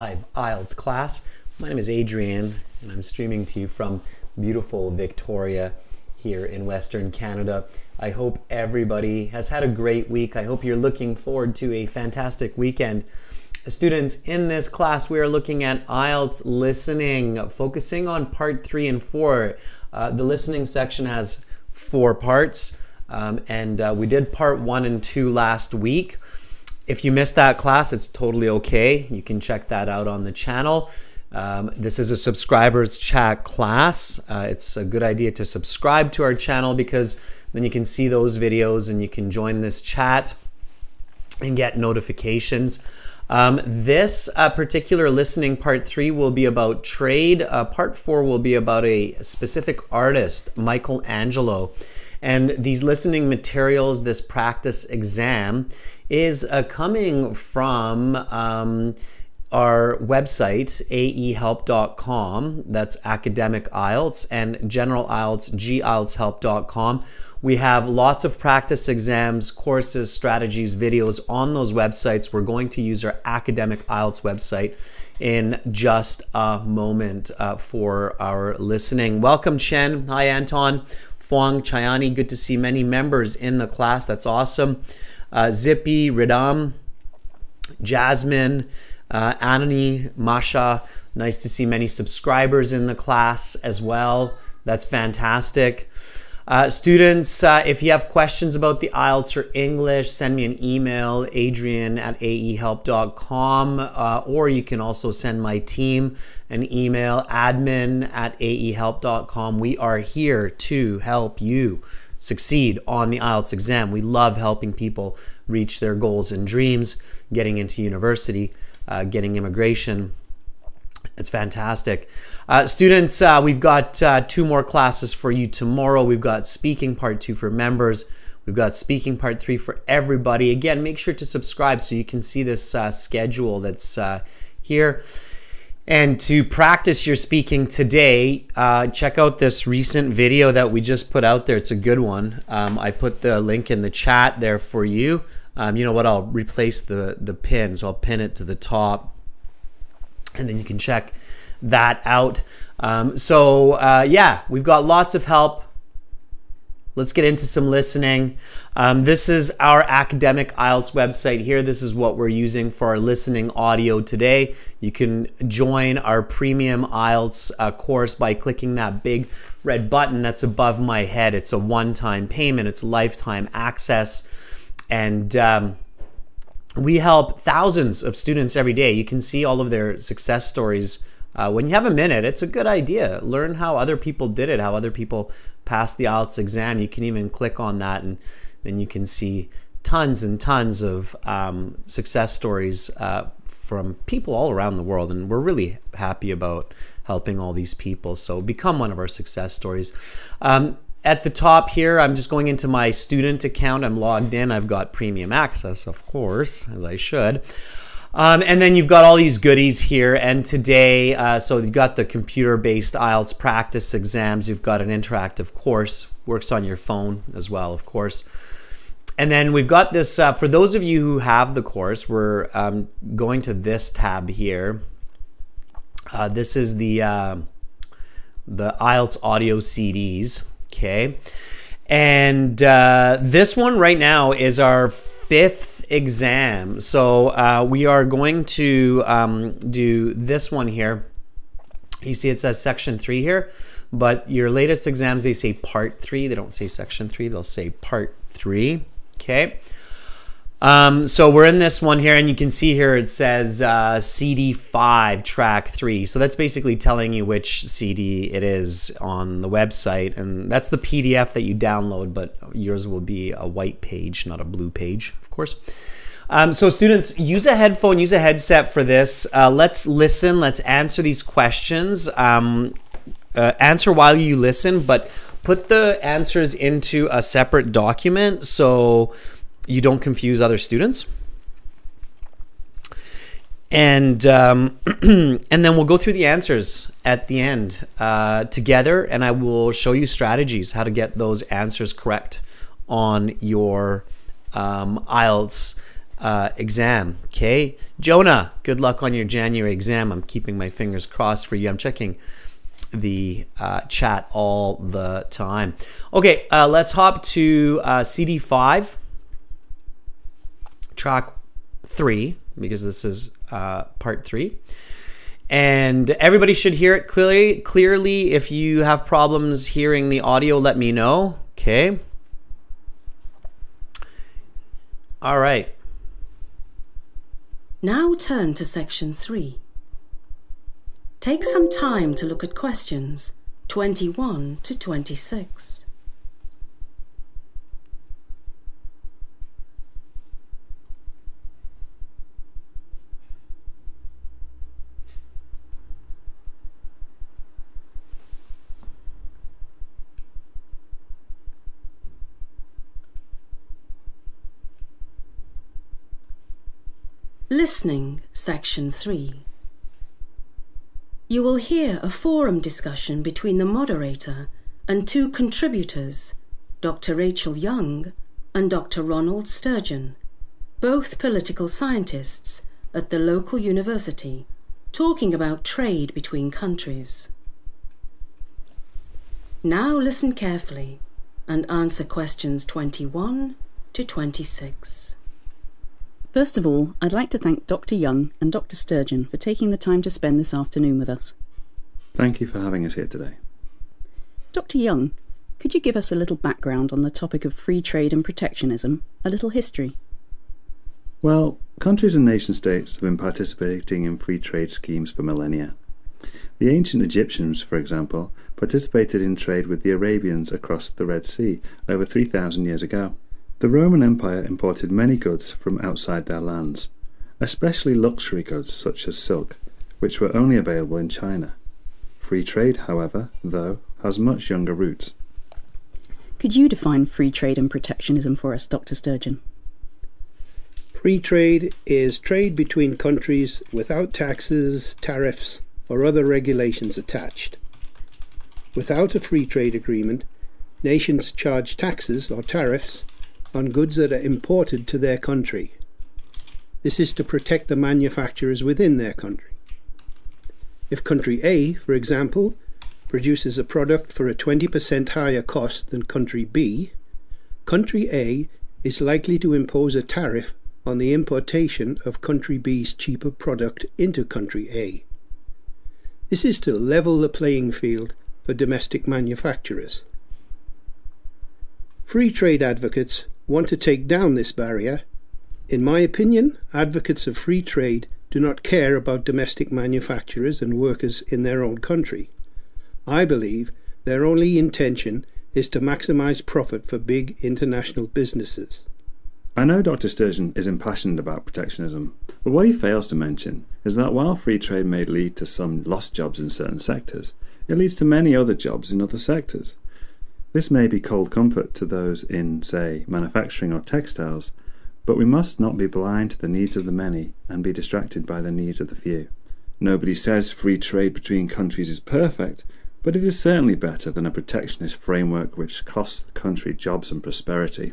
live IELTS class. My name is Adrian, and I'm streaming to you from beautiful Victoria here in Western Canada. I hope everybody has had a great week. I hope you're looking forward to a fantastic weekend. Students, in this class, we are looking at IELTS listening, focusing on part three and four. Uh, the listening section has four parts, um, and uh, we did part one and two last week. If you missed that class, it's totally okay. You can check that out on the channel. Um, this is a subscribers chat class. Uh, it's a good idea to subscribe to our channel because then you can see those videos and you can join this chat and get notifications. Um, this uh, particular listening part three will be about trade. Uh, part four will be about a specific artist, Michelangelo. And these listening materials, this practice exam, is uh, coming from um, our website, aehelp.com. That's academic IELTS and general IELTS, gieltshelp.com. We have lots of practice exams, courses, strategies, videos on those websites. We're going to use our academic IELTS website in just a moment uh, for our listening. Welcome, Chen. Hi, Anton. Fong, Chayani, good to see many members in the class. That's awesome uh, Zippy, Ridam, Jasmine, uh, Anani, Masha. Nice to see many subscribers in the class as well. That's fantastic. Uh, students, uh, if you have questions about the IELTS or English, send me an email, adrian at aehelp.com, uh, or you can also send my team an email, admin at aehelp.com. We are here to help you succeed on the IELTS exam. We love helping people reach their goals and dreams, getting into university, uh, getting immigration. It's fantastic. Uh, students, uh, we've got uh, two more classes for you tomorrow. We've got speaking part two for members. We've got speaking part three for everybody. Again, make sure to subscribe so you can see this uh, schedule that's uh, here. And to practice your speaking today, uh, check out this recent video that we just put out there. It's a good one. Um, I put the link in the chat there for you. Um, you know what? I'll replace the, the pin. So I'll pin it to the top. And then you can check that out. Um, so, uh, yeah, we've got lots of help Let's get into some listening. Um, this is our academic IELTS website here. This is what we're using for our listening audio today. You can join our premium IELTS uh, course by clicking that big red button that's above my head. It's a one time payment, it's lifetime access. And um, we help thousands of students every day. You can see all of their success stories uh, when you have a minute, it's a good idea. Learn how other people did it, how other people passed the IELTS exam. You can even click on that and then you can see tons and tons of um, success stories uh, from people all around the world. And we're really happy about helping all these people. So become one of our success stories. Um, at the top here, I'm just going into my student account. I'm logged in. I've got premium access, of course, as I should. Um, and then you've got all these goodies here. And today, uh, so you've got the computer-based IELTS practice exams. You've got an interactive course, works on your phone as well, of course. And then we've got this, uh, for those of you who have the course, we're um, going to this tab here. Uh, this is the, uh, the IELTS audio CDs, okay? And uh, this one right now is our fifth exam. So uh, we are going to um, do this one here. You see it says section three here, but your latest exams, they say part three. They don't say section three, they'll say part three, okay? Um, so we're in this one here, and you can see here it says uh, CD5 track 3. So that's basically telling you which CD it is on the website, and that's the PDF that you download, but yours will be a white page, not a blue page, of course. Um, so students, use a headphone, use a headset for this. Uh, let's listen, let's answer these questions. Um, uh, answer while you listen, but put the answers into a separate document so you don't confuse other students. And um, and then we'll go through the answers at the end uh, together, and I will show you strategies how to get those answers correct on your um, IELTS uh, exam. Okay, Jonah, good luck on your January exam. I'm keeping my fingers crossed for you. I'm checking the uh, chat all the time. Okay, uh, let's hop to uh, CD5, track three, because this is uh, part three. And everybody should hear it clearly. Clearly, if you have problems hearing the audio, let me know. Okay. All right. Now turn to section 3. Take some time to look at questions 21 to 26. Listening, Section 3. You will hear a forum discussion between the moderator and two contributors, Dr. Rachel Young and Dr. Ronald Sturgeon, both political scientists at the local university, talking about trade between countries. Now listen carefully and answer questions 21 to 26. First of all, I'd like to thank Dr. Young and Dr. Sturgeon for taking the time to spend this afternoon with us. Thank you for having us here today. Dr. Young, could you give us a little background on the topic of free trade and protectionism, a little history? Well, countries and nation states have been participating in free trade schemes for millennia. The ancient Egyptians, for example, participated in trade with the Arabians across the Red Sea over 3,000 years ago. The Roman Empire imported many goods from outside their lands, especially luxury goods such as silk, which were only available in China. Free trade, however, though, has much younger roots. Could you define free trade and protectionism for us, Dr. Sturgeon? Free trade is trade between countries without taxes, tariffs, or other regulations attached. Without a free trade agreement, nations charge taxes or tariffs on goods that are imported to their country. This is to protect the manufacturers within their country. If country A, for example, produces a product for a 20% higher cost than country B, country A is likely to impose a tariff on the importation of country B's cheaper product into country A. This is to level the playing field for domestic manufacturers. Free trade advocates want to take down this barrier. In my opinion, advocates of free trade do not care about domestic manufacturers and workers in their own country. I believe their only intention is to maximize profit for big international businesses. I know Dr. Sturgeon is impassioned about protectionism, but what he fails to mention is that while free trade may lead to some lost jobs in certain sectors, it leads to many other jobs in other sectors. This may be cold comfort to those in, say, manufacturing or textiles, but we must not be blind to the needs of the many and be distracted by the needs of the few. Nobody says free trade between countries is perfect, but it is certainly better than a protectionist framework which costs the country jobs and prosperity.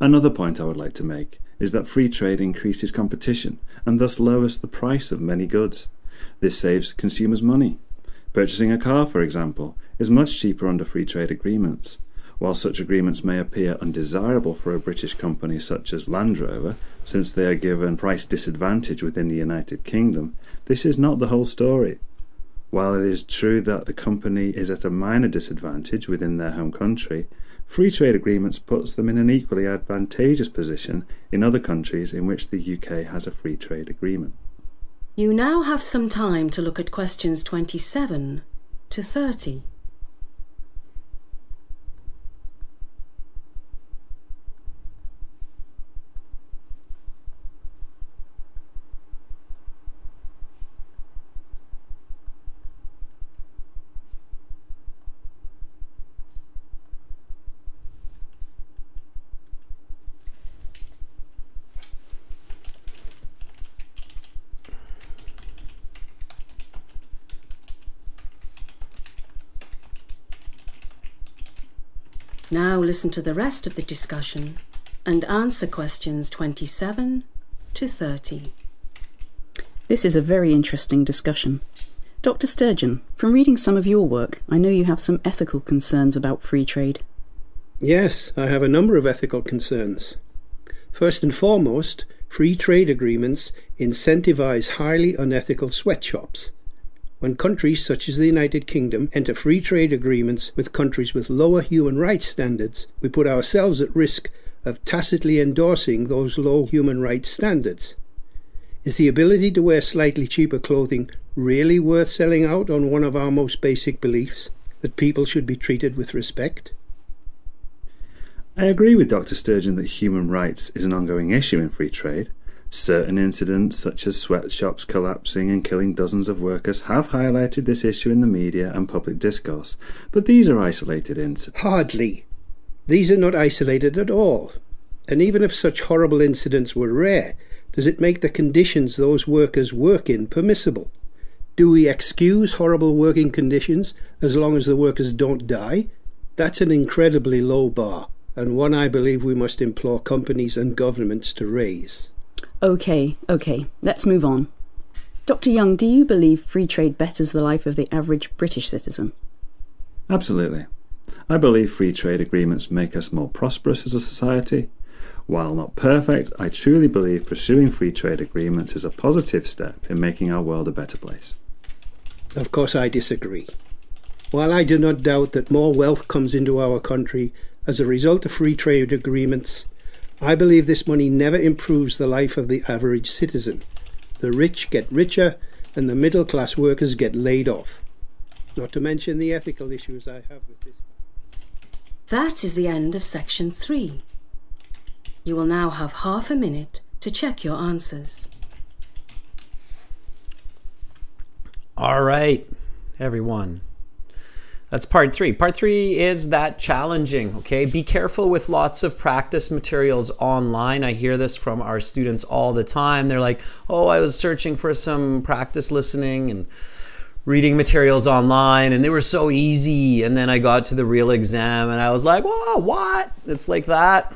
Another point I would like to make is that free trade increases competition and thus lowers the price of many goods. This saves consumers money. Purchasing a car, for example, is much cheaper under free trade agreements. While such agreements may appear undesirable for a British company such as Land Rover, since they are given price disadvantage within the United Kingdom, this is not the whole story. While it is true that the company is at a minor disadvantage within their home country, free trade agreements puts them in an equally advantageous position in other countries in which the UK has a free trade agreement. You now have some time to look at questions 27 to 30. Now listen to the rest of the discussion and answer questions 27 to 30. This is a very interesting discussion. Dr. Sturgeon, from reading some of your work, I know you have some ethical concerns about free trade. Yes, I have a number of ethical concerns. First and foremost, free trade agreements incentivize highly unethical sweatshops. When countries such as the United Kingdom enter free trade agreements with countries with lower human rights standards, we put ourselves at risk of tacitly endorsing those low human rights standards. Is the ability to wear slightly cheaper clothing really worth selling out on one of our most basic beliefs that people should be treated with respect? I agree with Dr. Sturgeon that human rights is an ongoing issue in free trade. Certain incidents, such as sweatshops collapsing and killing dozens of workers, have highlighted this issue in the media and public discourse, but these are isolated incidents. Hardly. These are not isolated at all. And even if such horrible incidents were rare, does it make the conditions those workers work in permissible? Do we excuse horrible working conditions as long as the workers don't die? That's an incredibly low bar, and one I believe we must implore companies and governments to raise. Okay, okay, let's move on. Dr. Young, do you believe free trade betters the life of the average British citizen? Absolutely. I believe free trade agreements make us more prosperous as a society. While not perfect, I truly believe pursuing free trade agreements is a positive step in making our world a better place. Of course, I disagree. While I do not doubt that more wealth comes into our country as a result of free trade agreements, I believe this money never improves the life of the average citizen. The rich get richer and the middle class workers get laid off. Not to mention the ethical issues I have with this. That is the end of section 3. You will now have half a minute to check your answers. All right, everyone. That's part three. Part three is that challenging, okay? Be careful with lots of practice materials online. I hear this from our students all the time. They're like, oh, I was searching for some practice listening and reading materials online and they were so easy. And then I got to the real exam and I was like, whoa, what? It's like that.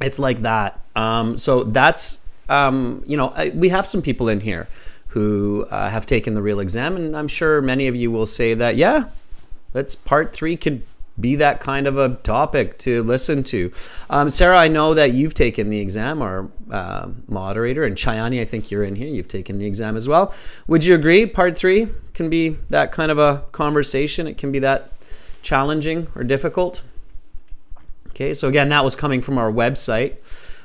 It's like that. Um, so that's, um, you know, I, we have some people in here who uh, have taken the real exam, and I'm sure many of you will say that, yeah, that's part three can be that kind of a topic to listen to. Um, Sarah, I know that you've taken the exam, our uh, moderator, and Chayani, I think you're in here. You've taken the exam as well. Would you agree? Part three can be that kind of a conversation. It can be that challenging or difficult. Okay, so again, that was coming from our website.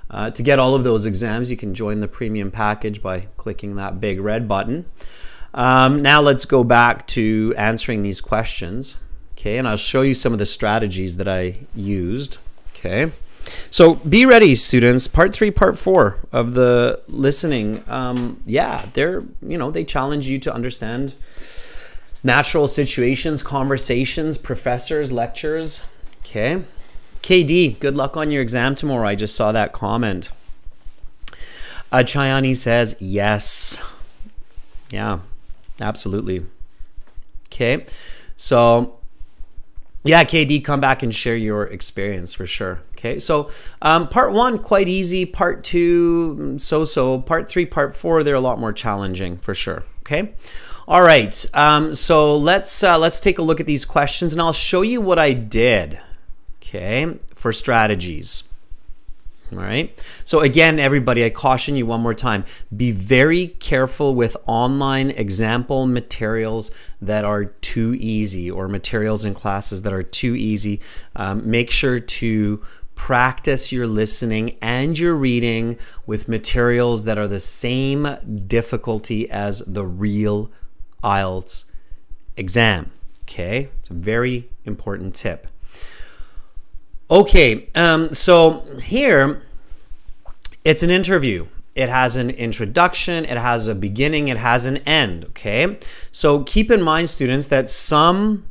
Uh, to get all of those exams, you can join the premium package by clicking that big red button. Um, now let's go back to answering these questions. Okay, and I'll show you some of the strategies that I used. Okay, so be ready, students. Part three, part four of the listening. Um, yeah, they're you know they challenge you to understand natural situations, conversations, professors, lectures. Okay. KD, good luck on your exam tomorrow. I just saw that comment. Uh, Chayani says, yes. Yeah, absolutely. Okay. So, yeah, KD, come back and share your experience for sure. Okay. So, um, part one, quite easy. Part two, so so. Part three, part four, they're a lot more challenging for sure. Okay. All right. Um, so let's uh, let's take a look at these questions, and I'll show you what I did okay, for strategies. All right. So again, everybody, I caution you one more time. Be very careful with online example materials that are too easy or materials in classes that are too easy. Um, make sure to practice your listening and your reading with materials that are the same difficulty as the real IELTS exam. Okay. It's a very important tip. Okay, um, so here it's an interview. It has an introduction, it has a beginning, it has an end. Okay, so keep in mind, students, that some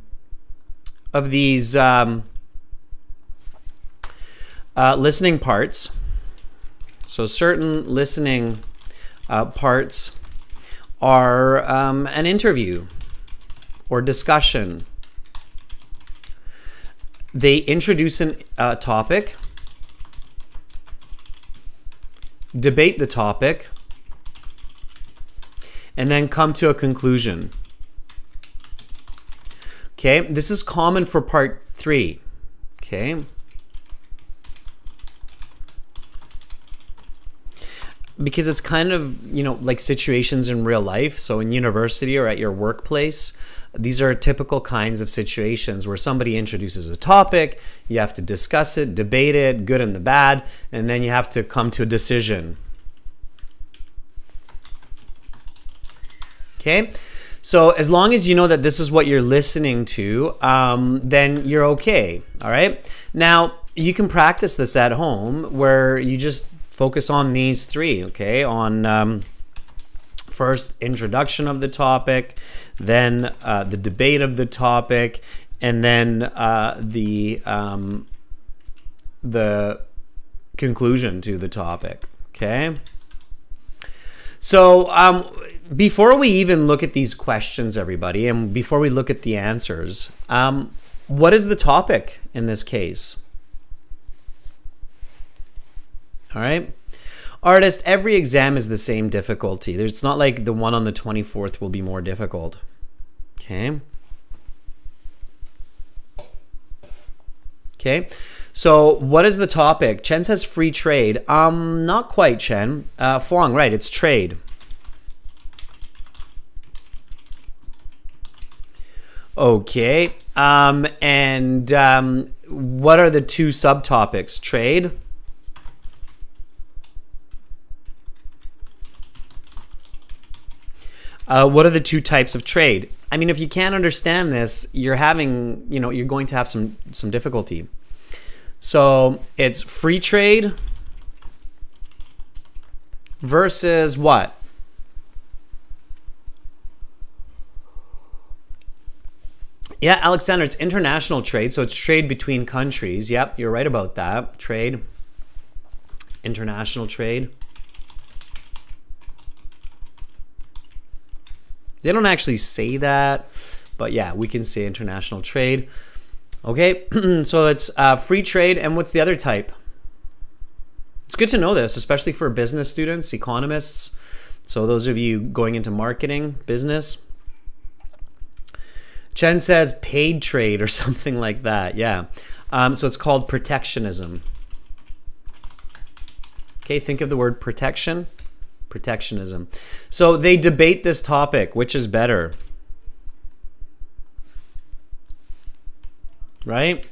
of these um, uh, listening parts, so certain listening uh, parts, are um, an interview or discussion they introduce a uh, topic debate the topic, and then come to a conclusion. Okay, this is common for part three. Okay. Because it's kind of, you know, like situations in real life. So in university or at your workplace, these are typical kinds of situations where somebody introduces a topic, you have to discuss it, debate it, good and the bad, and then you have to come to a decision. Okay? So as long as you know that this is what you're listening to, um, then you're okay. All right. Now you can practice this at home where you just focus on these three. Okay. On um, first introduction of the topic, then uh, the debate of the topic, and then uh, the um, the conclusion to the topic. Okay. So um, before we even look at these questions, everybody, and before we look at the answers, um, what is the topic in this case? All right. Artist, every exam is the same difficulty. It's not like the one on the 24th will be more difficult. Okay. Okay. So what is the topic? Chen says free trade. Um, not quite, Chen. Uh, Fuang, right, it's trade. Okay. Um, and um, what are the two subtopics? Trade. Uh, what are the two types of trade? I mean, if you can't understand this, you're having, you know, you're going to have some some difficulty. So it's free trade versus what? Yeah, Alexander, it's international trade. So it's trade between countries. Yep, you're right about that. Trade, international trade. They don't actually say that, but yeah, we can say international trade. Okay, so it's uh, free trade. And what's the other type? It's good to know this, especially for business students, economists. So, those of you going into marketing, business. Chen says paid trade or something like that. Yeah. Um, so, it's called protectionism. Okay, think of the word protection, protectionism. So, they debate this topic which is better? right?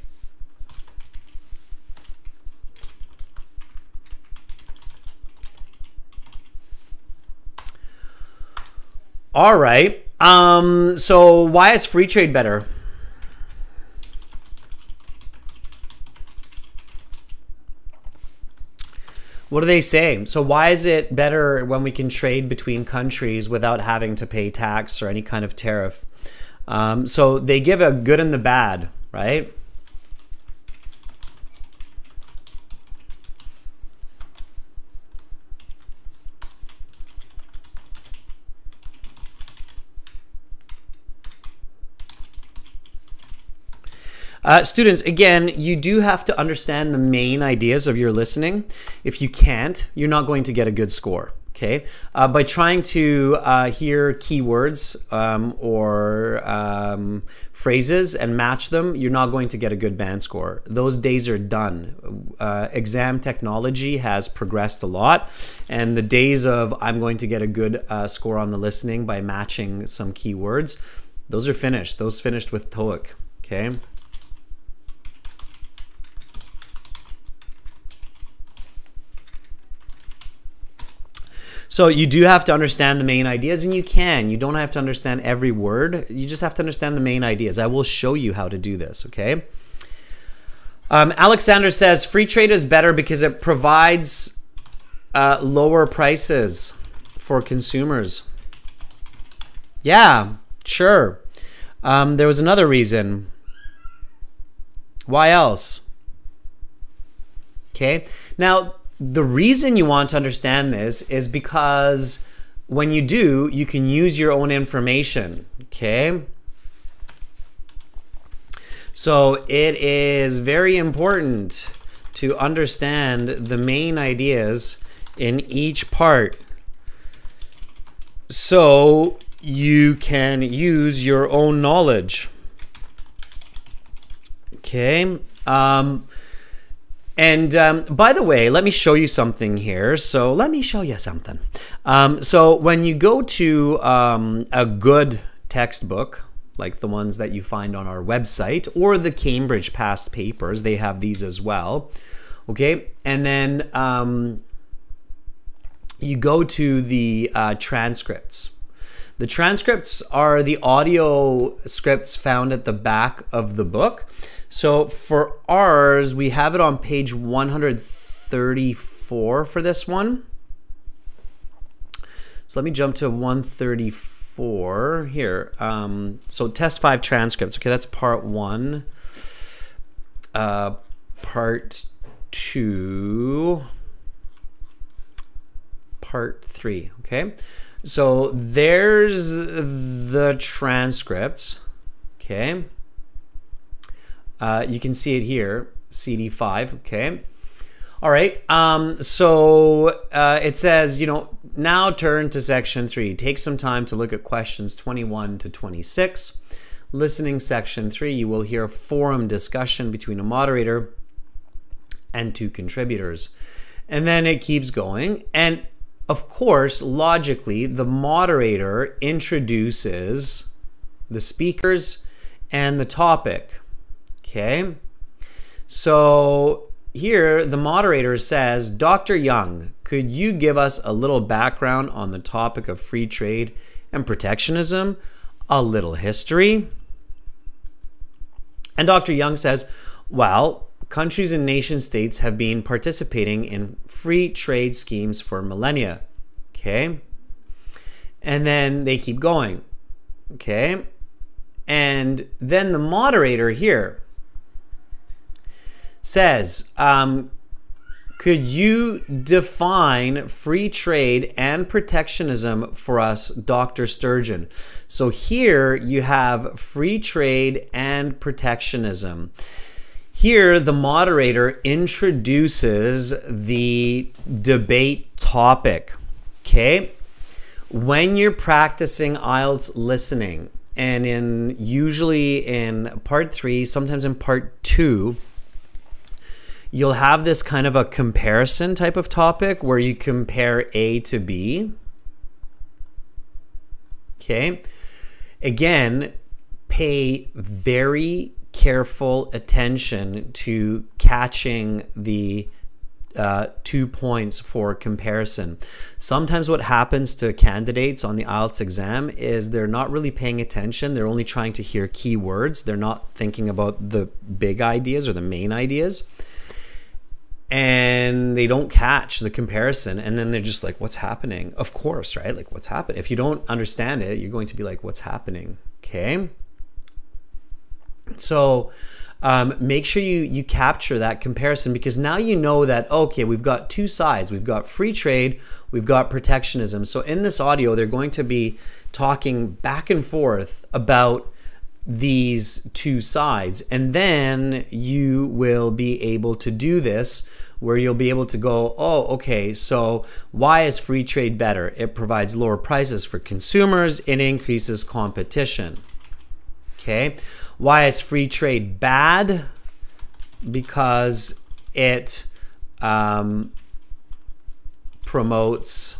All right. Um, so why is free trade better? What do they say? So why is it better when we can trade between countries without having to pay tax or any kind of tariff? Um, so they give a good and the bad right? Uh, students, again, you do have to understand the main ideas of your listening. If you can't, you're not going to get a good score. Okay, uh, by trying to uh, hear keywords um, or um, phrases and match them, you're not going to get a good band score. Those days are done. Uh, exam technology has progressed a lot, and the days of I'm going to get a good uh, score on the listening by matching some keywords, those are finished. Those finished with TOEIC. Okay. So you do have to understand the main ideas, and you can. You don't have to understand every word. You just have to understand the main ideas. I will show you how to do this, okay? Um, Alexander says free trade is better because it provides uh, lower prices for consumers. Yeah, sure. Um, there was another reason. Why else? Okay. Now, the reason you want to understand this is because when you do, you can use your own information. Okay. So it is very important to understand the main ideas in each part so you can use your own knowledge. Okay. Um, and um, by the way, let me show you something here. So let me show you something. Um, so when you go to um, a good textbook, like the ones that you find on our website, or the Cambridge past papers, they have these as well. Okay, and then um, you go to the uh, transcripts. The transcripts are the audio scripts found at the back of the book. So for ours, we have it on page 134 for this one. So let me jump to 134 here. Um, so test five transcripts. Okay, that's part one. Uh, part two. Part three. Okay. So there's the transcripts. Okay. Uh, you can see it here, CD5. Okay. All right. Um, so uh, it says, you know, now turn to section three. Take some time to look at questions 21 to 26. Listening section three, you will hear a forum discussion between a moderator and two contributors. And then it keeps going. And of course, logically, the moderator introduces the speakers and the topic. Okay. So here the moderator says, Dr. Young, could you give us a little background on the topic of free trade and protectionism? A little history. And Dr. Young says, well, countries and nation states have been participating in free trade schemes for millennia. Okay. And then they keep going. Okay. And then the moderator here says, um, could you define free trade and protectionism for us, Dr. Sturgeon? So here you have free trade and protectionism. Here, the moderator introduces the debate topic. Okay? When you're practicing IELTS listening, and in usually in part three, sometimes in part two, you'll have this kind of a comparison type of topic where you compare A to B. Okay. Again, pay very careful attention to catching the uh, two points for comparison. Sometimes what happens to candidates on the IELTS exam is they're not really paying attention. They're only trying to hear keywords. They're not thinking about the big ideas or the main ideas and they don't catch the comparison and then they're just like what's happening? Of course right? Like what's happening? If you don't understand it you're going to be like what's happening? Okay? So um, make sure you you capture that comparison because now you know that okay we've got two sides. We've got free trade we've got protectionism. So in this audio they're going to be talking back and forth about these two sides. And then you will be able to do this where you'll be able to go, oh, okay, so why is free trade better? It provides lower prices for consumers, it increases competition. Okay, why is free trade bad? Because it um, promotes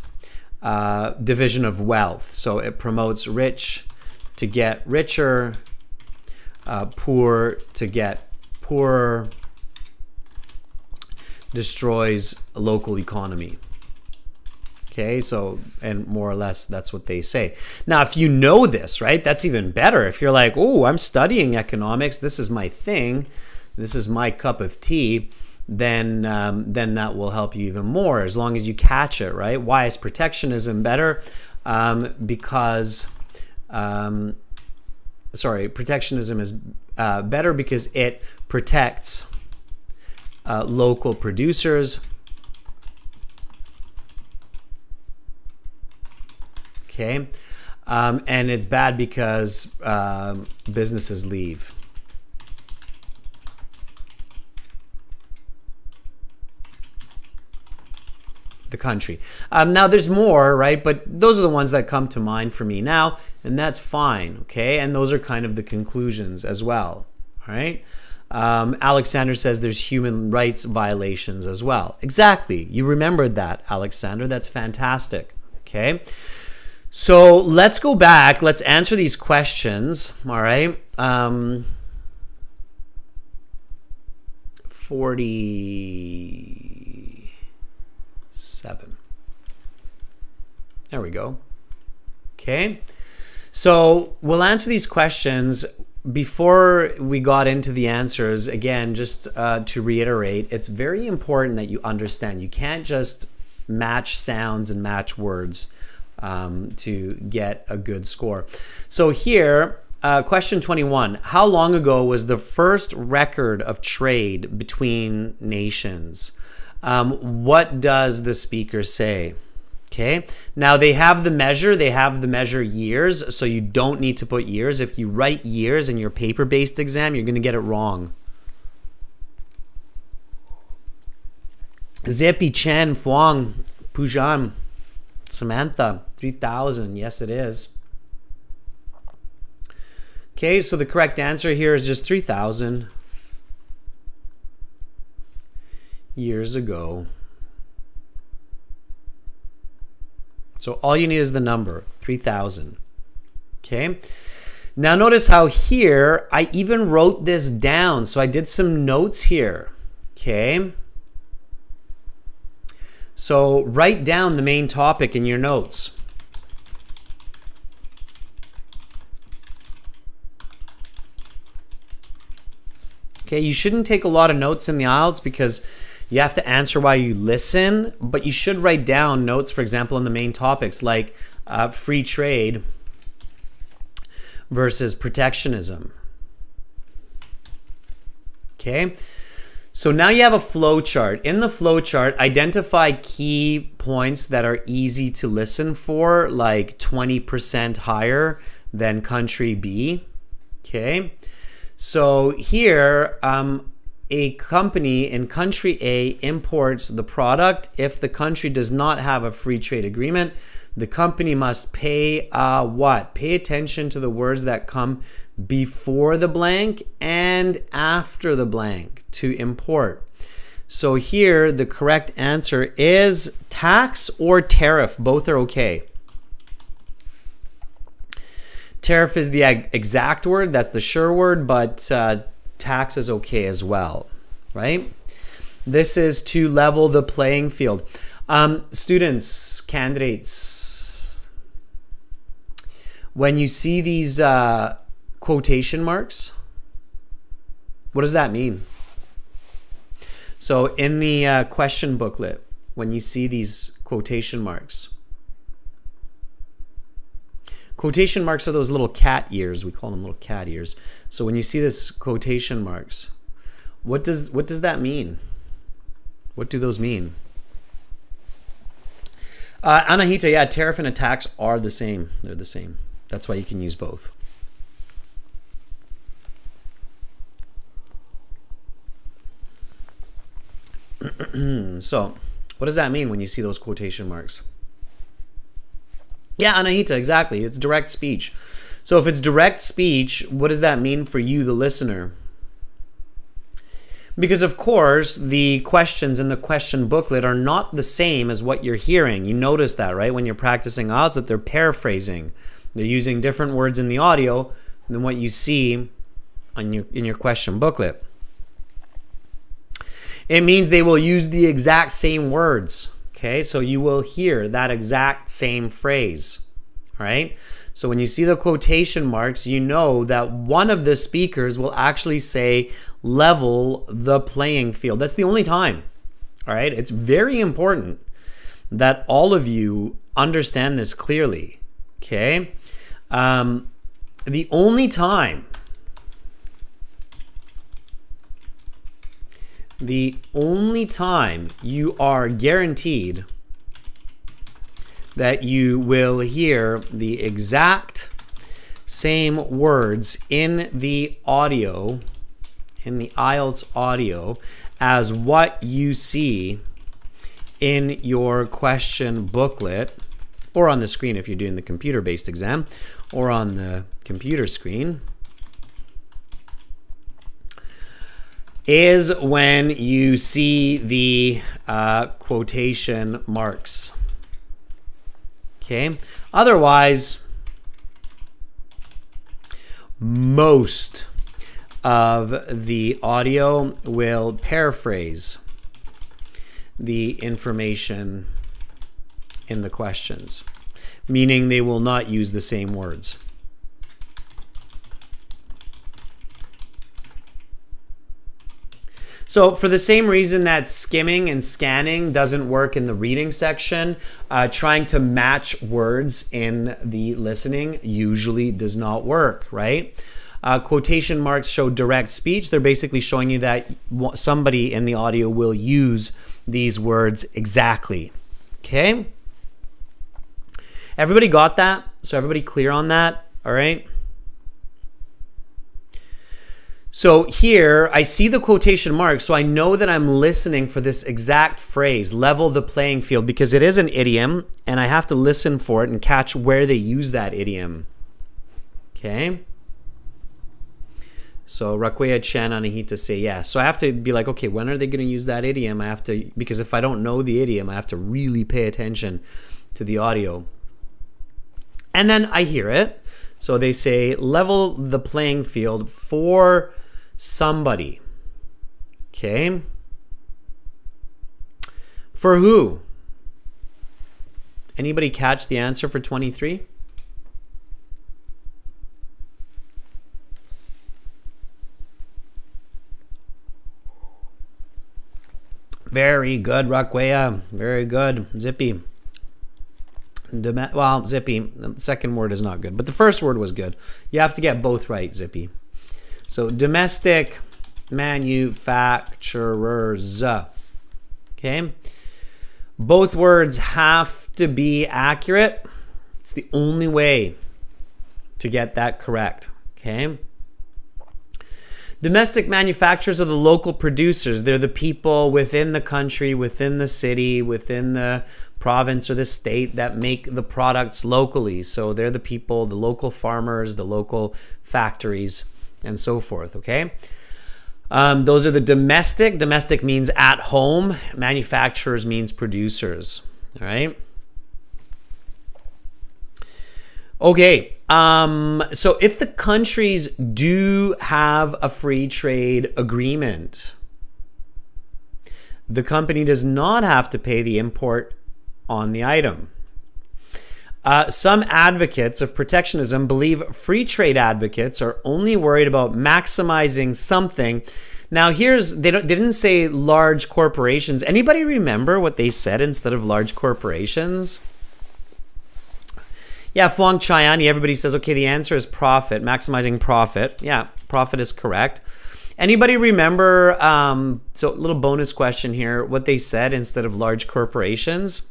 uh, division of wealth. So it promotes rich to get richer, uh, poor to get poorer, destroys local economy. Okay, so, and more or less that's what they say. Now, if you know this, right, that's even better. If you're like, oh, I'm studying economics, this is my thing, this is my cup of tea, then, um, then that will help you even more as long as you catch it, right? Why is protectionism better? Um, because um, sorry, protectionism is uh, better because it protects uh, local producers. Okay, um, and it's bad because um, businesses leave. The country. Um, now, there's more, right? But those are the ones that come to mind for me now, and that's fine, okay? And those are kind of the conclusions as well, all right? Um, Alexander says there's human rights violations as well. Exactly. You remembered that, Alexander. That's fantastic, okay? So let's go back. Let's answer these questions, all right? Um, 47. There we go. Okay. So we'll answer these questions. Before we got into the answers, again, just uh, to reiterate, it's very important that you understand. You can't just match sounds and match words um, to get a good score. So here, uh, question 21 How long ago was the first record of trade between nations? Um, what does the speaker say? Okay, now they have the measure, they have the measure years, so you don't need to put years. If you write years in your paper based exam, you're going to get it wrong. Zippy Chen Fuang Pujan Samantha 3000. Yes, it is. Okay, so the correct answer here is just 3,000 years ago. So all you need is the number 3,000. Okay. Now notice how here I even wrote this down. So I did some notes here. Okay. So write down the main topic in your notes. Okay, you shouldn't take a lot of notes in the IELTS because you have to answer while you listen, but you should write down notes, for example, on the main topics like uh, free trade versus protectionism. Okay, so now you have a flow chart. In the flow chart, identify key points that are easy to listen for, like 20% higher than country B. Okay. So here, um, a company in country A imports the product. If the country does not have a free trade agreement, the company must pay uh, what? Pay attention to the words that come before the blank and after the blank to import. So here, the correct answer is tax or tariff. Both are okay. Tariff is the exact word, that's the sure word, but uh, tax is okay as well, right? This is to level the playing field. Um, students, candidates, when you see these uh, quotation marks, what does that mean? So in the uh, question booklet, when you see these quotation marks, Quotation marks are those little cat ears. We call them little cat ears. So when you see this quotation marks, what does what does that mean? What do those mean? Uh, Anahita, yeah, tariff and tax are the same. They're the same. That's why you can use both. so, what does that mean when you see those quotation marks? Yeah, Anahita, exactly. It's direct speech. So if it's direct speech, what does that mean for you, the listener? Because, of course, the questions in the question booklet are not the same as what you're hearing. You notice that, right? When you're practicing odds, that they're paraphrasing. They're using different words in the audio than what you see on your, in your question booklet. It means they will use the exact same words. Okay, so you will hear that exact same phrase. right? So when you see the quotation marks, you know that one of the speakers will actually say level the playing field. That's the only time. All right. It's very important that all of you understand this clearly. Okay. Um, the only time the only time you are guaranteed that you will hear the exact same words in the audio, in the IELTS audio, as what you see in your question booklet or on the screen if you're doing the computer based exam or on the computer screen is when you see the uh, quotation marks. Okay, otherwise, most of the audio will paraphrase the information in the questions, meaning they will not use the same words. So for the same reason that skimming and scanning doesn't work in the reading section, uh, trying to match words in the listening usually does not work, right? Uh, quotation marks show direct speech. They're basically showing you that somebody in the audio will use these words exactly. Okay? Everybody got that? So everybody clear on that? All right? So here I see the quotation mark, so I know that I'm listening for this exact phrase, level the playing field, because it is an idiom and I have to listen for it and catch where they use that idiom. Okay? So Rakwea Chen Anahita say yes. So I have to be like, okay, when are they going to use that idiom? I have to, because if I don't know the idiom, I have to really pay attention to the audio. And then I hear it. So they say level the playing field for somebody. Okay? For who? Anybody catch the answer for 23? Very good, Rockwaya. Very good. Zippy. Well, Zippy, the second word is not good, but the first word was good. You have to get both right, Zippy. So domestic manufacturers. Okay. Both words have to be accurate. It's the only way to get that correct. Okay. Domestic manufacturers are the local producers. They're the people within the country, within the city, within the province or the state that make the products locally. So they're the people, the local farmers, the local factories and so forth. Okay. Um, those are the domestic. Domestic means at home. Manufacturers means producers. All right. Okay. Um, so if the countries do have a free trade agreement, the company does not have to pay the import on the item. Uh, some advocates of protectionism believe free trade advocates are only worried about maximizing something. Now, here's they, don't, they didn't say large corporations. Anybody remember what they said instead of large corporations? Yeah, Fuang Chayani, everybody says, okay, the answer is profit, maximizing profit. Yeah, profit is correct. Anybody remember, um, so a little bonus question here, what they said instead of large corporations?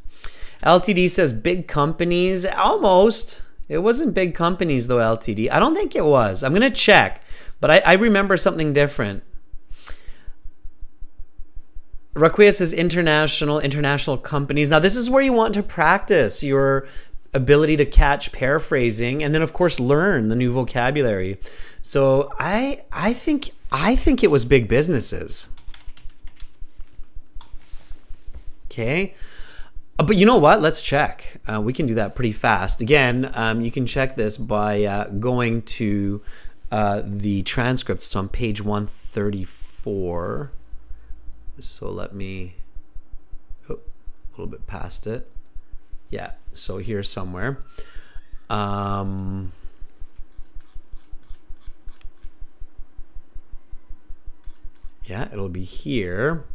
LTD says big companies. Almost. It wasn't big companies though, LTD. I don't think it was. I'm going to check, but I, I remember something different. Raquia says international, international companies. Now, this is where you want to practice your ability to catch paraphrasing and then of course learn the new vocabulary. So I I think I think it was big businesses. Okay. Uh, but you know what? Let's check. Uh, we can do that pretty fast. Again, um, you can check this by uh, going to uh, the transcripts. It's on page 134. So let me, oh, a little bit past it. Yeah, so here somewhere. Um, yeah, it'll be here.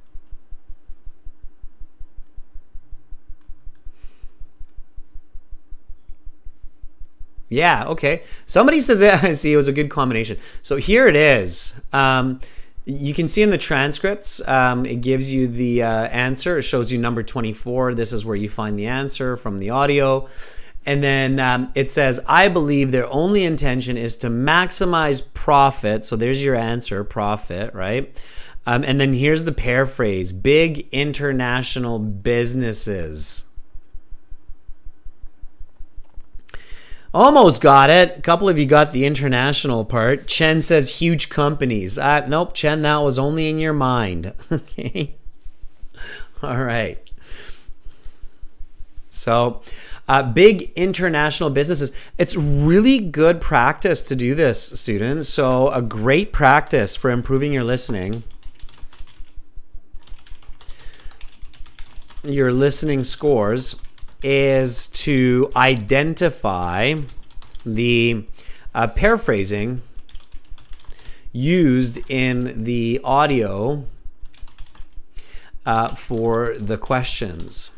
Yeah, okay. Somebody says I see it was a good combination. So here it is. Um, you can see in the transcripts, um, it gives you the uh, answer. It shows you number 24. This is where you find the answer from the audio. And then um, it says, I believe their only intention is to maximize profit. So there's your answer, profit, right? Um, and then here's the paraphrase big international businesses. Almost got it. A couple of you got the international part. Chen says huge companies. Uh, nope, Chen, that was only in your mind. okay. All right. So, uh, big international businesses. It's really good practice to do this, students. So, a great practice for improving your listening. Your listening scores is to identify the uh, paraphrasing used in the audio uh, for the questions.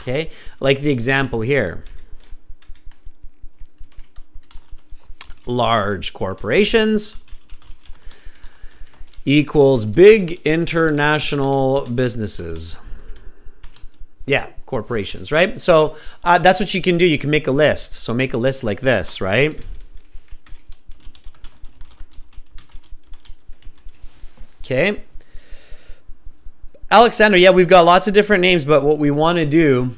Okay, like the example here. Large corporations equals big international businesses. Yeah, corporations, right? So uh, that's what you can do. You can make a list. So make a list like this, right? Okay. Alexander, yeah, we've got lots of different names, but what we want to do,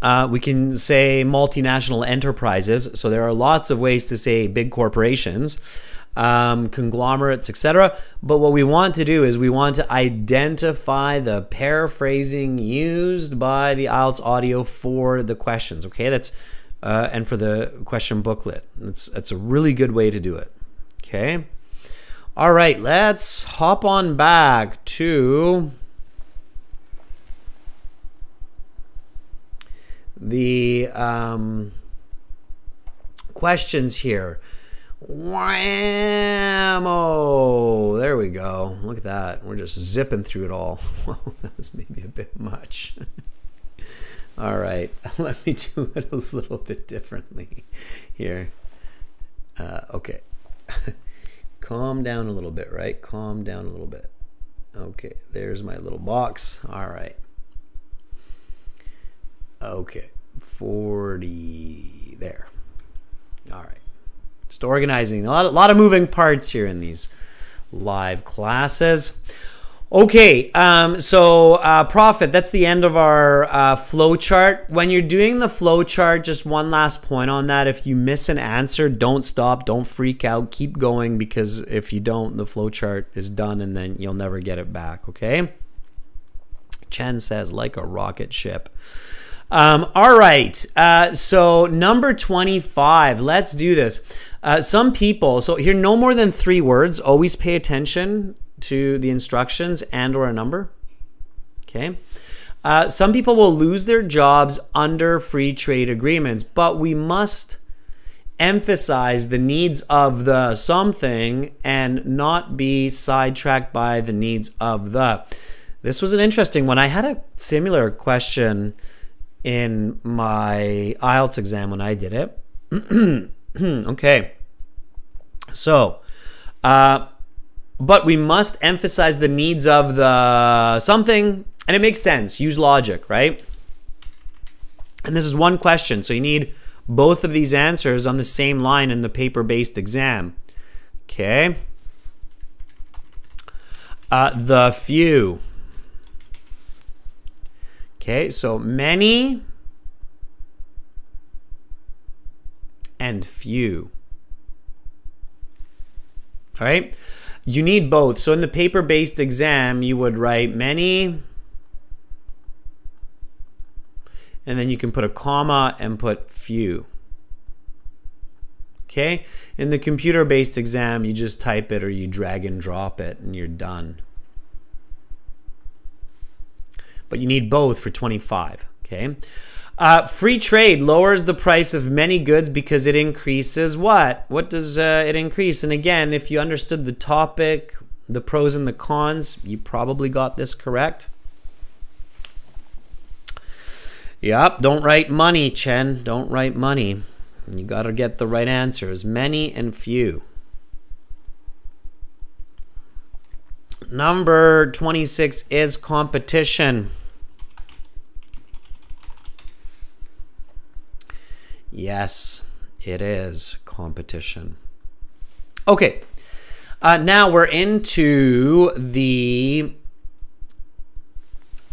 uh, we can say multinational enterprises. So there are lots of ways to say big corporations um, conglomerates, etc. But what we want to do is we want to identify the paraphrasing used by the IELTS audio for the questions. Okay, that's uh, and for the question booklet. That's that's a really good way to do it. Okay. All right, let's hop on back to the um, questions here. Whammo! There we go. Look at that. We're just zipping through it all. Well, that was maybe a bit much. all right. Let me do it a little bit differently here. Uh, okay. Calm down a little bit, right? Calm down a little bit. Okay. There's my little box. All right. Okay. 40 there. All right. Just organizing. A lot, a lot of moving parts here in these live classes. Okay, um, so uh, profit, that's the end of our uh, flow chart. When you're doing the flow chart, just one last point on that. If you miss an answer, don't stop, don't freak out, keep going because if you don't, the flow chart is done and then you'll never get it back, okay? Chen says, like a rocket ship. Um, all right, uh, so number 25, let's do this. Uh, some people, so here, no more than three words. Always pay attention to the instructions and or a number. Okay. Uh, some people will lose their jobs under free trade agreements, but we must emphasize the needs of the something and not be sidetracked by the needs of the. This was an interesting one. I had a similar question in my IELTS exam when I did it. okay. So, uh, but we must emphasize the needs of the something, and it makes sense. Use logic, right? And this is one question, so you need both of these answers on the same line in the paper-based exam. Okay. Uh, the few. Okay, so many and few. All right. You need both. So in the paper based exam, you would write many, and then you can put a comma and put few. Okay. In the computer based exam, you just type it or you drag and drop it and you're done. But you need both for 25. Okay. Uh, free trade lowers the price of many goods because it increases what? What does uh, it increase? And again, if you understood the topic, the pros and the cons, you probably got this correct. Yep, don't write money, Chen. Don't write money. You got to get the right answers. Many and few. Number 26 is competition. Yes, it is competition. Okay. Uh, now we're into the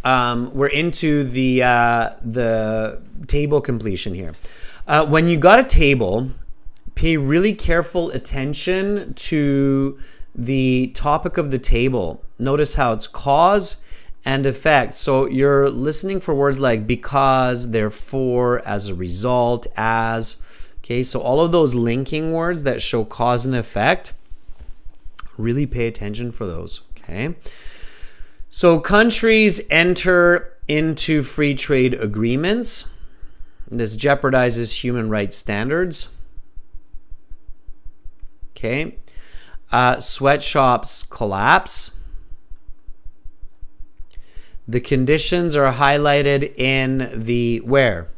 um, we're into the uh, the table completion here. Uh, when you got a table, pay really careful attention to the topic of the table. Notice how it's cause and effect. So you're listening for words like because, therefore, as a result, as. Okay, so all of those linking words that show cause and effect, really pay attention for those. Okay. So countries enter into free trade agreements. This jeopardizes human rights standards. Okay. Uh, sweatshops collapse. The conditions are highlighted in the where?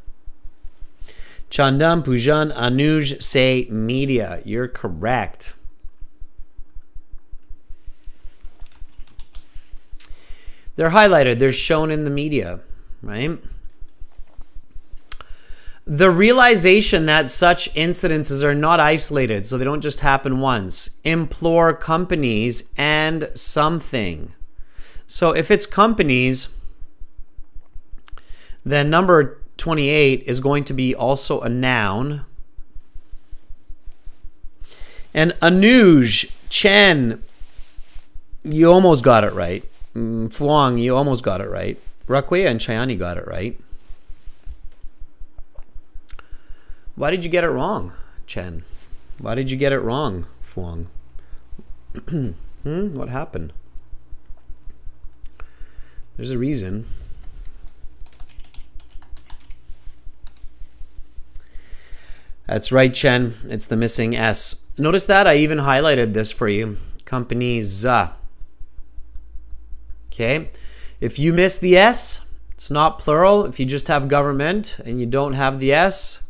Chandan, Pujan Anuj say media. You're correct. They're highlighted, they're shown in the media, right? The realization that such incidences are not isolated, so they don't just happen once, implore companies and something. So if it's companies, then number 28 is going to be also a noun. And Anuj, Chen, you almost got it right. Mm, Fluang, you almost got it right. Rakwe and Chayani got it right. Why did you get it wrong, Chen? Why did you get it wrong, Fuang? hmm? What happened? There's a reason. That's right, Chen. It's the missing S. Notice that I even highlighted this for you. Companies. Okay. If you miss the S, it's not plural. If you just have government and you don't have the S,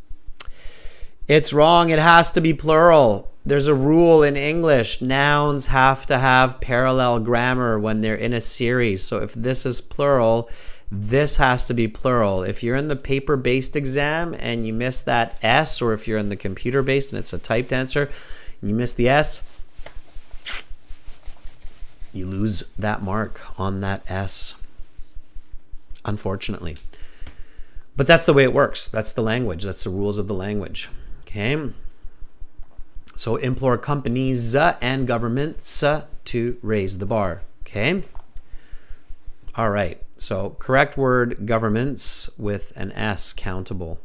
it's wrong. It has to be plural. There's a rule in English. Nouns have to have parallel grammar when they're in a series. So if this is plural, this has to be plural. If you're in the paper-based exam and you miss that S, or if you're in the computer-based and it's a typed answer, you miss the S, you lose that mark on that S, unfortunately. But that's the way it works. That's the language. That's the rules of the language. Okay. So implore companies and governments to raise the bar. Okay. All right. So correct word governments with an S countable.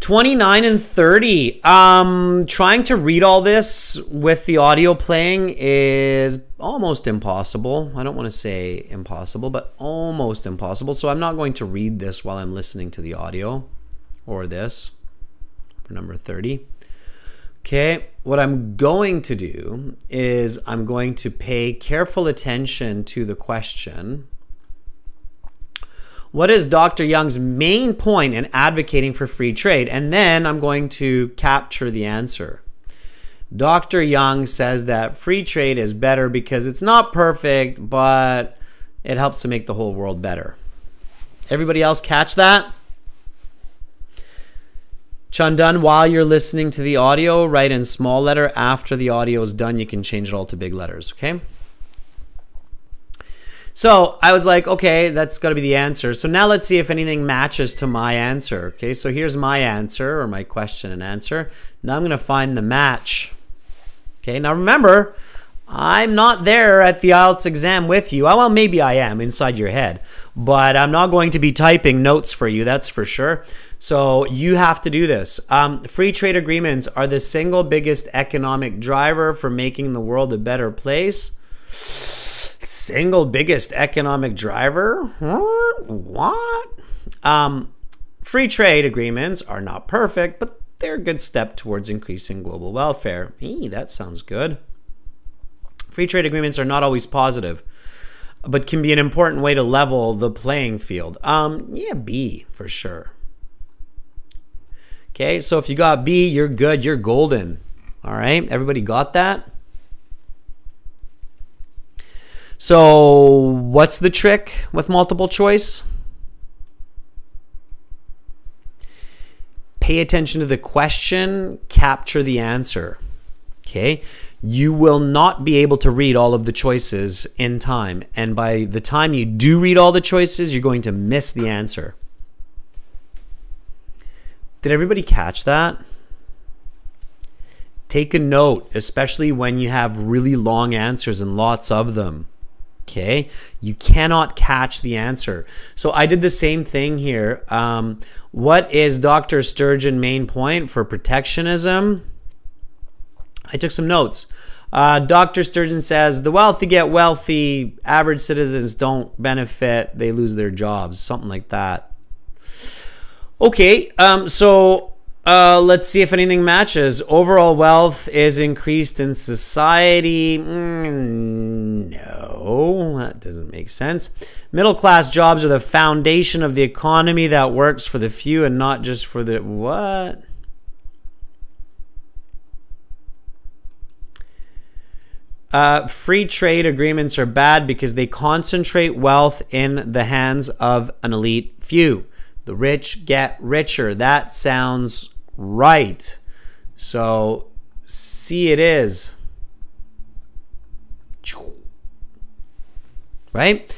29 and 30. Um, trying to read all this with the audio playing is almost impossible. I don't want to say impossible, but almost impossible. So I'm not going to read this while I'm listening to the audio or this for number 30. Okay, what I'm going to do is I'm going to pay careful attention to the question what is Dr. Young's main point in advocating for free trade? And then I'm going to capture the answer. Dr. Young says that free trade is better because it's not perfect, but it helps to make the whole world better. Everybody else catch that? Chandan, while you're listening to the audio, write in small letter. After the audio is done, you can change it all to big letters, okay? So I was like, okay, that's got to be the answer. So now let's see if anything matches to my answer. Okay, so here's my answer or my question and answer. Now I'm going to find the match. Okay, now remember, I'm not there at the IELTS exam with you. Oh, well, maybe I am inside your head, but I'm not going to be typing notes for you, that's for sure. So you have to do this. Um, free trade agreements are the single biggest economic driver for making the world a better place single biggest economic driver? What? Um, free trade agreements are not perfect, but they're a good step towards increasing global welfare. Eee, that sounds good. Free trade agreements are not always positive, but can be an important way to level the playing field. Um, yeah, B for sure. Okay, so if you got B, you're good, you're golden. All right, everybody got that? So, what's the trick with multiple choice? Pay attention to the question, capture the answer. Okay? You will not be able to read all of the choices in time. And by the time you do read all the choices, you're going to miss the answer. Did everybody catch that? Take a note, especially when you have really long answers and lots of them. Okay, you cannot catch the answer. So I did the same thing here. Um, what is Dr. Sturgeon' main point for protectionism? I took some notes. Uh, Dr. Sturgeon says the wealthy get wealthy, average citizens don't benefit, they lose their jobs, something like that. Okay, um, so uh, let's see if anything matches. Overall wealth is increased in society. Mm, no, that doesn't make sense. Middle class jobs are the foundation of the economy that works for the few and not just for the what? Uh, free trade agreements are bad because they concentrate wealth in the hands of an elite few. The rich get richer. That sounds right. So, see, it is. Right?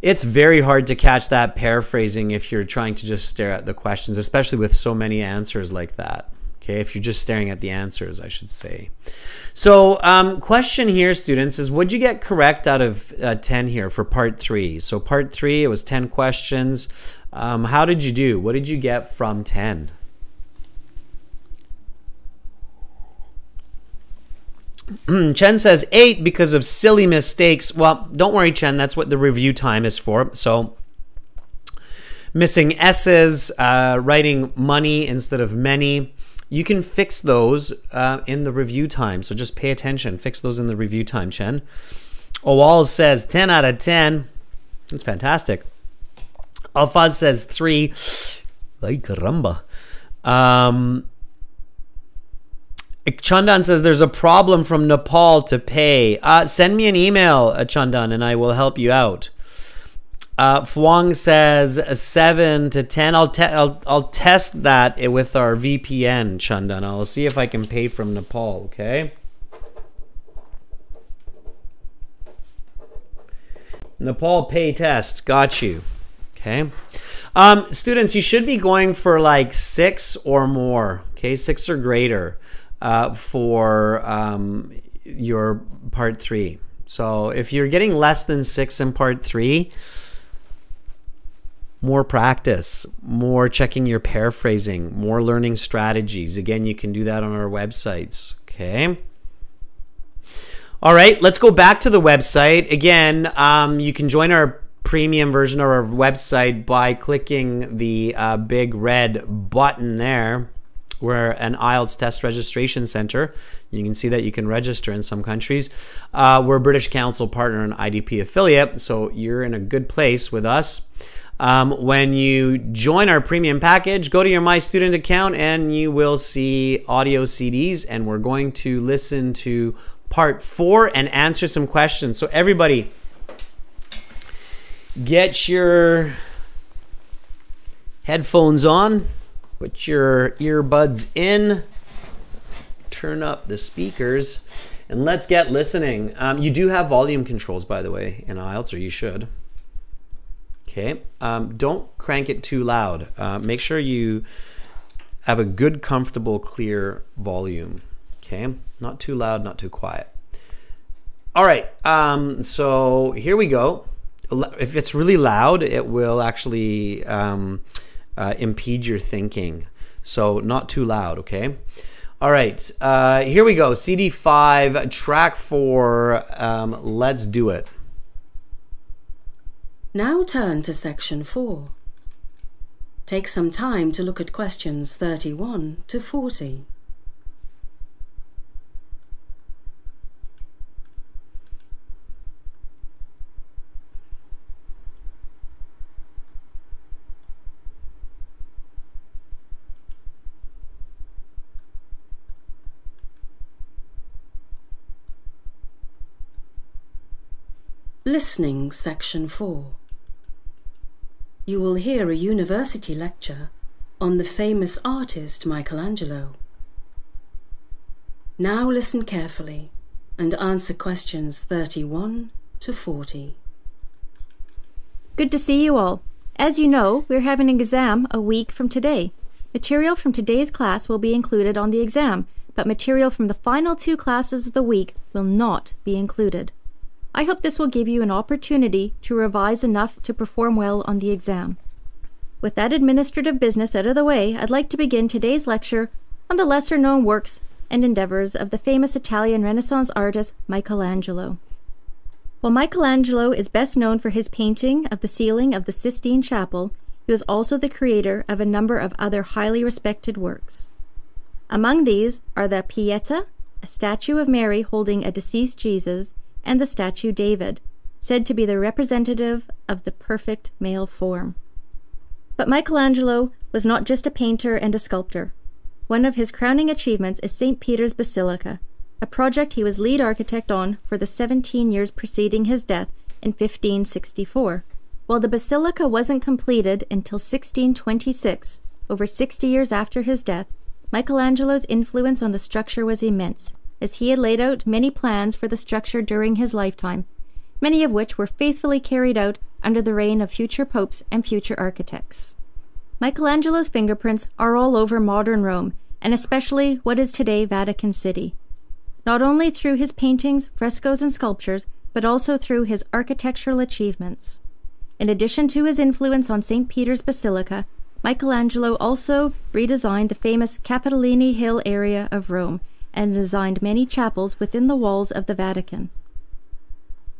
It's very hard to catch that paraphrasing if you're trying to just stare at the questions, especially with so many answers like that. Okay, if you're just staring at the answers, I should say. So, um, question here, students, is would you get correct out of uh, 10 here for part three? So, part three, it was 10 questions. Um, how did you do? What did you get from 10? Chen says eight because of silly mistakes. Well, don't worry, Chen. That's what the review time is for. So, missing S's, uh, writing money instead of many you can fix those uh, in the review time. So just pay attention. Fix those in the review time, Chen. Owal says 10 out of 10. That's fantastic. Alfaz says 3. Like caramba. Um, Chandan says there's a problem from Nepal to pay. Uh, send me an email, uh, Chandan, and I will help you out. Uh, Fuang says seven to ten. I'll, te- I'll I'll test that with our VPN, Chandan. I'll see if I can pay from Nepal. Okay. Nepal pay test. Got you. Okay. Um, students, you should be going for like six or more. Okay, six or greater uh, for um, your part three. So if you're getting less than six in part three, more practice, more checking your paraphrasing, more learning strategies. Again, you can do that on our websites. Okay. All right, let's go back to the website. Again, um, you can join our premium version of our website by clicking the uh, big red button there. We're an IELTS test registration center. You can see that you can register in some countries. Uh, we're a British Council partner and IDP affiliate, so you're in a good place with us. Um, when you join our premium package, go to your My Student account and you will see audio CDs. And we're going to listen to part four and answer some questions. So, everybody, get your headphones on, put your earbuds in, turn up the speakers, and let's get listening. Um, you do have volume controls, by the way, in IELTS, or you should. Okay, um, don't crank it too loud. Uh, make sure you have a good, comfortable, clear volume. Okay, not too loud, not too quiet. All right, um, so here we go. If it's really loud, it will actually um, uh, impede your thinking. So not too loud, okay? All right, uh, here we go. CD5, track four. Um, let's do it. Now turn to section 4. Take some time to look at questions 31 to 40. Listening Section 4 you will hear a university lecture on the famous artist Michelangelo. Now listen carefully and answer questions 31 to 40. Good to see you all. As you know, we're having an exam a week from today. Material from today's class will be included on the exam, but material from the final two classes of the week will not be included. I hope this will give you an opportunity to revise enough to perform well on the exam. With that administrative business out of the way, I'd like to begin today's lecture on the lesser known works and endeavors of the famous Italian Renaissance artist Michelangelo. While Michelangelo is best known for his painting of the ceiling of the Sistine Chapel, he was also the creator of a number of other highly respected works. Among these are the Pieta, a statue of Mary holding a deceased Jesus, and the statue David, said to be the representative of the perfect male form. But Michelangelo was not just a painter and a sculptor. One of his crowning achievements is St. Peter's Basilica, a project he was lead architect on for the 17 years preceding his death in 1564. While the basilica wasn't completed until 1626, over 60 years after his death, Michelangelo's influence on the structure was immense, as he had laid out many plans for the structure during his lifetime, many of which were faithfully carried out under the reign of future popes and future architects. Michelangelo's fingerprints are all over modern Rome, and especially what is today Vatican City not only through his paintings, frescoes, and sculptures, but also through his architectural achievements. In addition to his influence on St. Peter's Basilica, Michelangelo also redesigned the famous Capitoline Hill area of Rome and designed many chapels within the walls of the Vatican.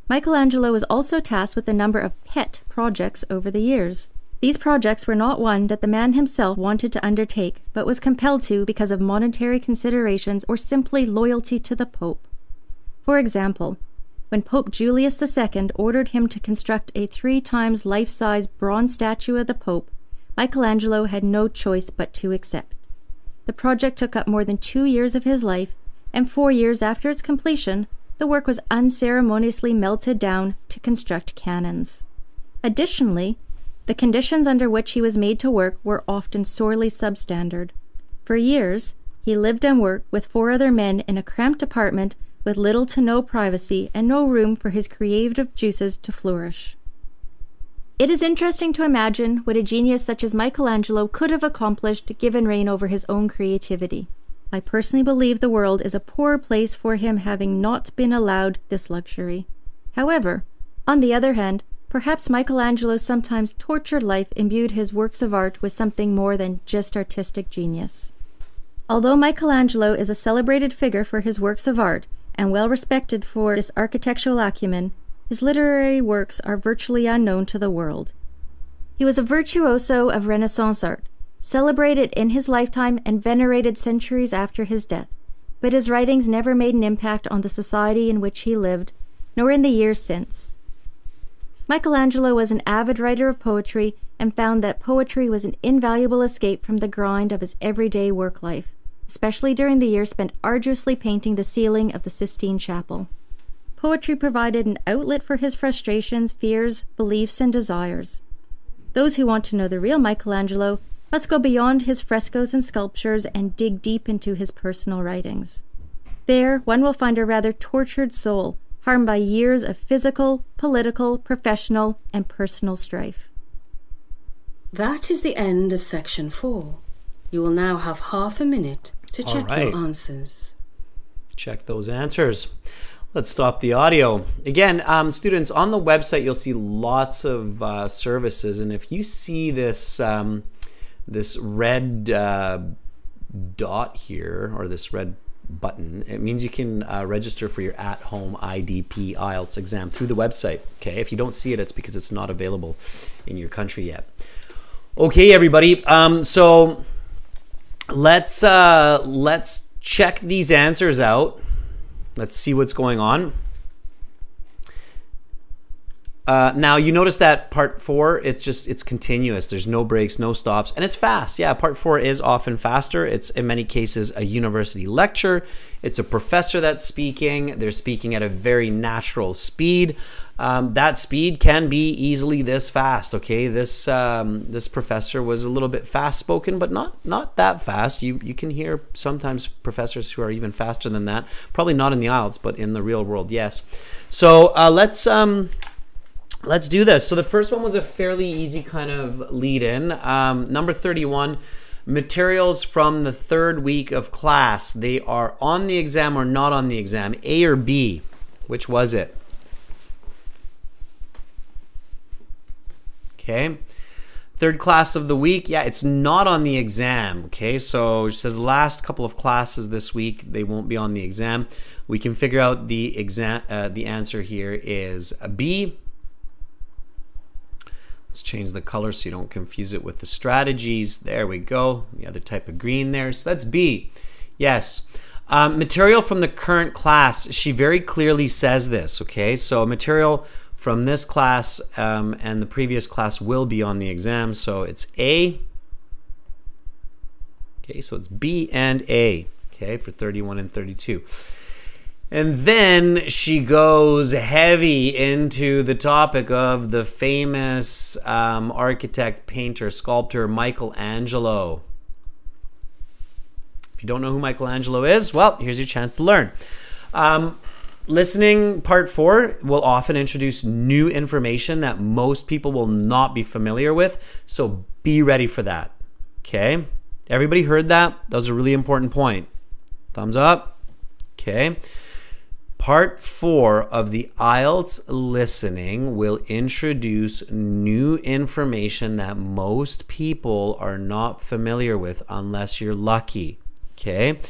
Michelangelo was also tasked with a number of pet projects over the years. These projects were not one that the man himself wanted to undertake, but was compelled to because of monetary considerations or simply loyalty to the Pope. For example, when Pope Julius II ordered him to construct a three times life size bronze statue of the Pope, Michelangelo had no choice but to accept. The project took up more than two years of his life, and four years after its completion, the work was unceremoniously melted down to construct cannons. Additionally, the conditions under which he was made to work were often sorely substandard. For years, he lived and worked with four other men in a cramped apartment with little to no privacy and no room for his creative juices to flourish. It is interesting to imagine what a genius such as Michelangelo could have accomplished given reign over his own creativity. I personally believe the world is a poor place for him having not been allowed this luxury. However, on the other hand, Perhaps Michelangelo's sometimes tortured life imbued his works of art with something more than just artistic genius. Although Michelangelo is a celebrated figure for his works of art and well respected for this architectural acumen, his literary works are virtually unknown to the world. He was a virtuoso of Renaissance art, celebrated in his lifetime and venerated centuries after his death, but his writings never made an impact on the society in which he lived, nor in the years since. Michelangelo was an avid writer of poetry and found that poetry was an invaluable escape from the grind of his everyday work life, especially during the years spent arduously painting the ceiling of the Sistine Chapel. Poetry provided an outlet for his frustrations, fears, beliefs, and desires. Those who want to know the real Michelangelo must go beyond his frescoes and sculptures and dig deep into his personal writings. There, one will find a rather tortured soul harmed by years of physical, political, professional, and personal strife. That is the end of section four. You will now have half a minute to check right. your answers. Check those answers. Let's stop the audio. Again, um, students, on the website you'll see lots of uh, services, and if you see this um, this red uh, dot here or this red button. It means you can uh, register for your at-home IDP IELTS exam through the website. Okay, if you don't see it, it's because it's not available in your country yet. Okay, everybody. Um, so let's uh, let's check these answers out. Let's see what's going on. Uh, now you notice that part four, it's just it's continuous. There's no breaks, no stops, and it's fast. Yeah, part four is often faster. It's in many cases a university lecture. It's a professor that's speaking. They're speaking at a very natural speed. Um, that speed can be easily this fast. Okay, this um, this professor was a little bit fast spoken, but not not that fast. You you can hear sometimes professors who are even faster than that. Probably not in the IELTS, but in the real world, yes. So uh, let's um, let's do this. So the first one was a fairly easy kind of lead in. Um, number 31, materials from the third week of class. They are on the exam or not on the exam, A or B. Which was it? Okay. Third class of the week, yeah, it's not on the exam. Okay, so it says last couple of classes this week, they won't be on the exam. We can figure out the exam. Uh, the answer here is a B. Let's change the color so you don't confuse it with the strategies. There we go. The other type of green there. So that's B. Yes. Um, material from the current class. She very clearly says this. Okay. So material from this class um, and the previous class will be on the exam. So it's A. Okay. So it's B and A. Okay. For 31 and 32. And then she goes heavy into the topic of the famous um, architect, painter, sculptor Michelangelo. If you don't know who Michelangelo is, well, here's your chance to learn. Um, listening part four will often introduce new information that most people will not be familiar with. So be ready for that. Okay? Everybody heard that? That was a really important point. Thumbs up. Okay. Part four of the IELTS listening will introduce new information that most people are not familiar with unless you're lucky. Okay.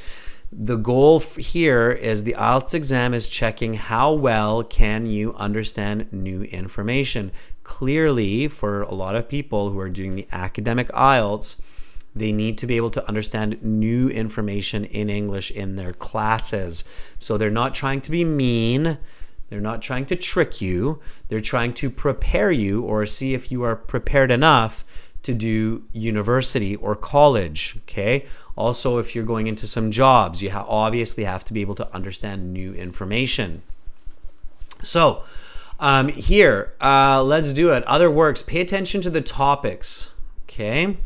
The goal here is the IELTS exam is checking how well can you understand new information. Clearly, for a lot of people who are doing the academic IELTS, they need to be able to understand new information in English in their classes. So they're not trying to be mean. They're not trying to trick you. They're trying to prepare you or see if you are prepared enough to do university or college. Okay. Also, if you're going into some jobs, you ha- obviously have to be able to understand new information. So, um, here, uh, let's do it. Other works, pay attention to the topics. Okay.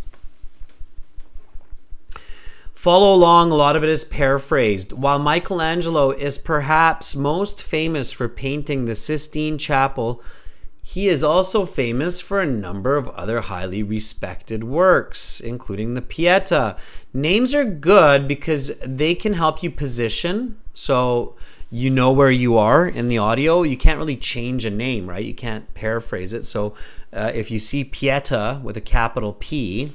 Follow along, a lot of it is paraphrased. While Michelangelo is perhaps most famous for painting the Sistine Chapel, he is also famous for a number of other highly respected works, including the Pieta. Names are good because they can help you position. So you know where you are in the audio. You can't really change a name, right? You can't paraphrase it. So uh, if you see Pieta with a capital P,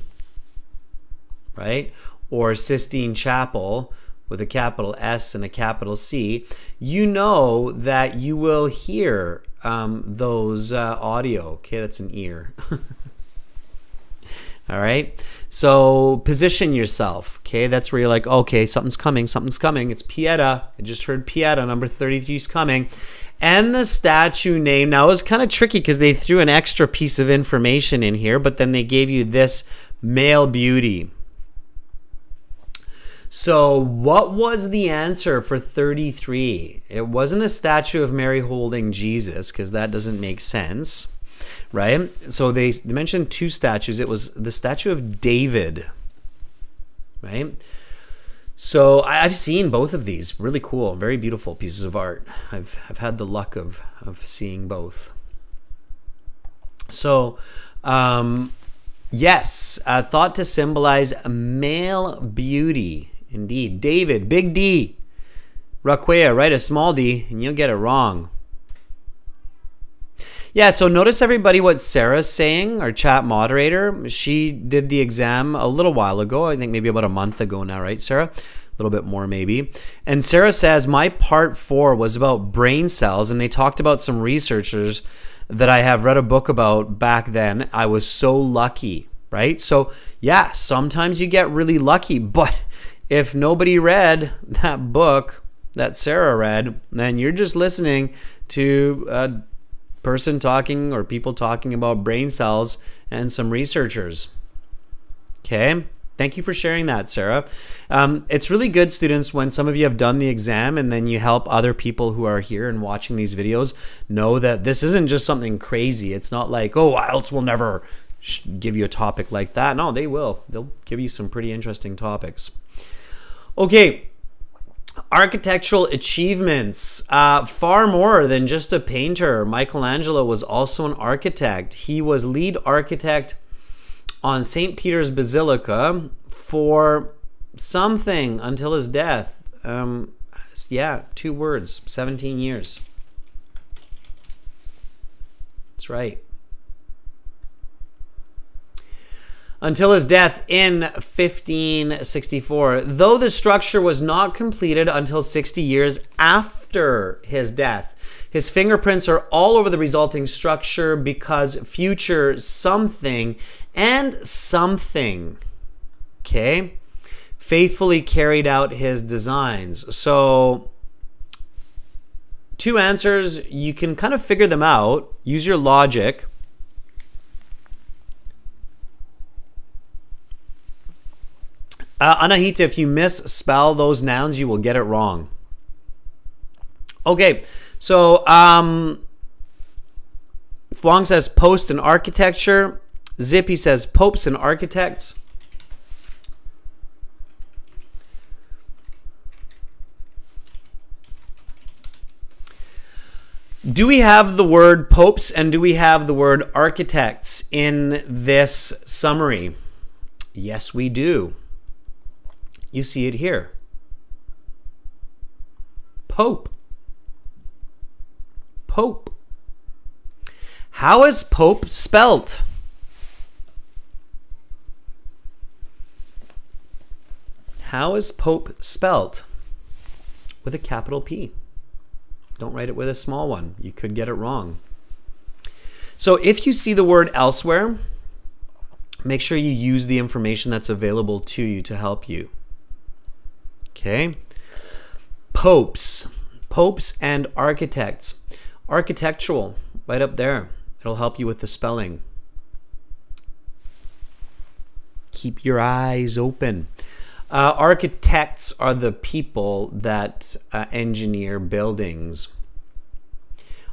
right? Or Sistine Chapel with a capital S and a capital C, you know that you will hear um, those uh, audio. Okay, that's an ear. All right. So position yourself. Okay, that's where you're like, okay, something's coming, something's coming. It's Pieta. I just heard Pieta, number 33 is coming. And the statue name. Now, it was kind of tricky because they threw an extra piece of information in here, but then they gave you this male beauty. So, what was the answer for 33? It wasn't a statue of Mary holding Jesus because that doesn't make sense, right? So, they, mentioned two statues. It was the statue of David, right? So, I've seen both of these. Really cool, very beautiful pieces of art. I've, I've had the luck of, of seeing both. So, um, yes, uh, thought to symbolize male beauty Indeed. David, big D. Raquea, write a small d, and you'll get it wrong. Yeah, so notice everybody what Sarah's saying, our chat moderator. She did the exam a little while ago, I think maybe about a month ago now, right, Sarah? A little bit more maybe. And Sarah says, My part four was about brain cells, and they talked about some researchers that I have read a book about back then. I was so lucky, right? So, yeah, sometimes you get really lucky, but if nobody read that book that Sarah read, then you're just listening to a person talking or people talking about brain cells and some researchers. Okay. Thank you for sharing that, Sarah. Um, it's really good, students, when some of you have done the exam and then you help other people who are here and watching these videos know that this isn't just something crazy. It's not like, oh, IELTS will never give you a topic like that. No, they will. They'll give you some pretty interesting topics. Okay, architectural achievements uh, far more than just a painter. Michelangelo was also an architect. He was lead architect on st peter's basilica for something until his death. Um, yeah two words 17 years. That's right until his death in 1564, though the structure was not completed until 60 years after his death. His fingerprints are all over the resulting structure because future something and something, okay, faithfully carried out his designs. So, two answers, you can kind of figure them out, use your logic. Uh, Anahita, if you misspell those nouns, you will get it wrong. Okay, so um, Fwang says post and architecture. Zippy says popes and architects. Do we have the word popes and do we have the word architects in this summary? Yes, we do. You see it here. Pope. Pope. How is Pope spelt? How is Pope spelt? With a capital P. Don't write it with a small one. You could get it wrong. So if you see the word elsewhere, make sure you use the information that's available to you to help you. Okay. Popes. Popes and architects. Architectural, right up there. It'll help you with the spelling. Keep your eyes open. Uh, architects are the people that uh, engineer buildings.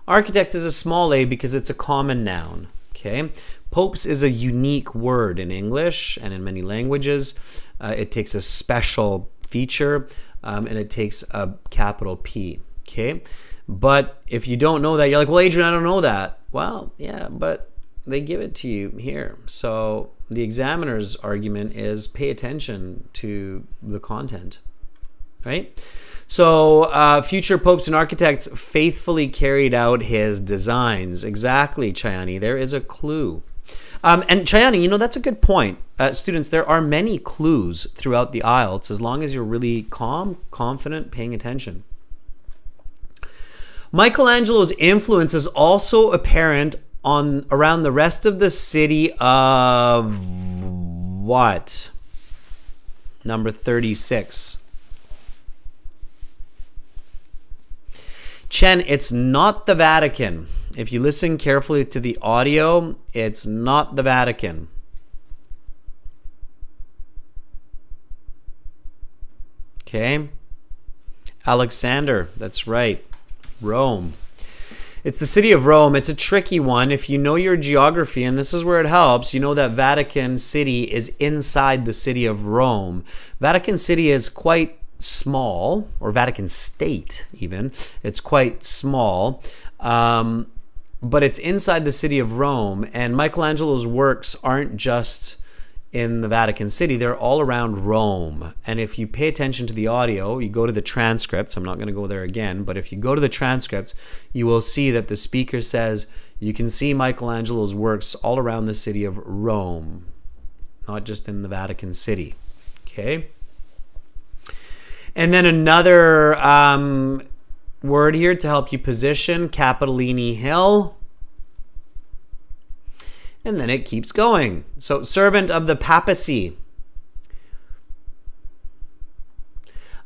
Architect is a small a because it's a common noun. Okay. Popes is a unique word in English and in many languages. Uh, it takes a special feature um, and it takes a capital P. Okay. But if you don't know that, you're like, well, Adrian, I don't know that. Well, yeah, but they give it to you here. So the examiner's argument is pay attention to the content, right? So, uh, future popes and architects faithfully carried out his designs. Exactly, Chayani. There is a clue. Um, and Chayani, you know, that's a good point. Uh, students, there are many clues throughout the IELTS as long as you're really calm, confident, paying attention. Michelangelo's influence is also apparent on around the rest of the city of what? Number 36. Chen, it's not the Vatican. If you listen carefully to the audio, it's not the Vatican. Okay. Alexander, that's right. Rome. It's the city of Rome. It's a tricky one. If you know your geography, and this is where it helps, you know that Vatican City is inside the city of Rome. Vatican City is quite small, or Vatican State even. It's quite small. Um, but it's inside the city of Rome, and Michelangelo's works aren't just in the Vatican City, they're all around Rome. And if you pay attention to the audio, you go to the transcripts, I'm not going to go there again, but if you go to the transcripts, you will see that the speaker says you can see Michelangelo's works all around the city of Rome, not just in the Vatican City. Okay? And then another um, word here to help you position Capitoline Hill. And then it keeps going. So, servant of the papacy.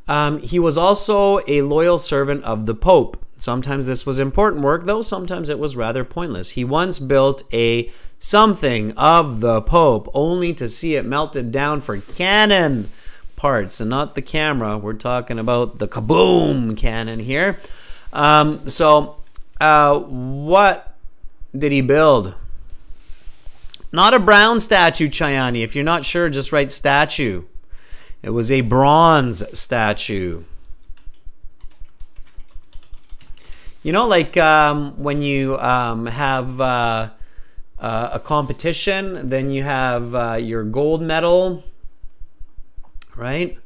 Um, he was also a loyal servant of the Pope. Sometimes this was important work, though sometimes it was rather pointless. He once built a something of the Pope, only to see it melted down for cannon parts and not the camera. We're talking about the kaboom cannon here. Um, so, uh, what did he build? Not a brown statue, Chayani. If you're not sure, just write statue. It was a bronze statue. You know, like um, when you um, have uh, uh, a competition, then you have uh, your gold medal, right?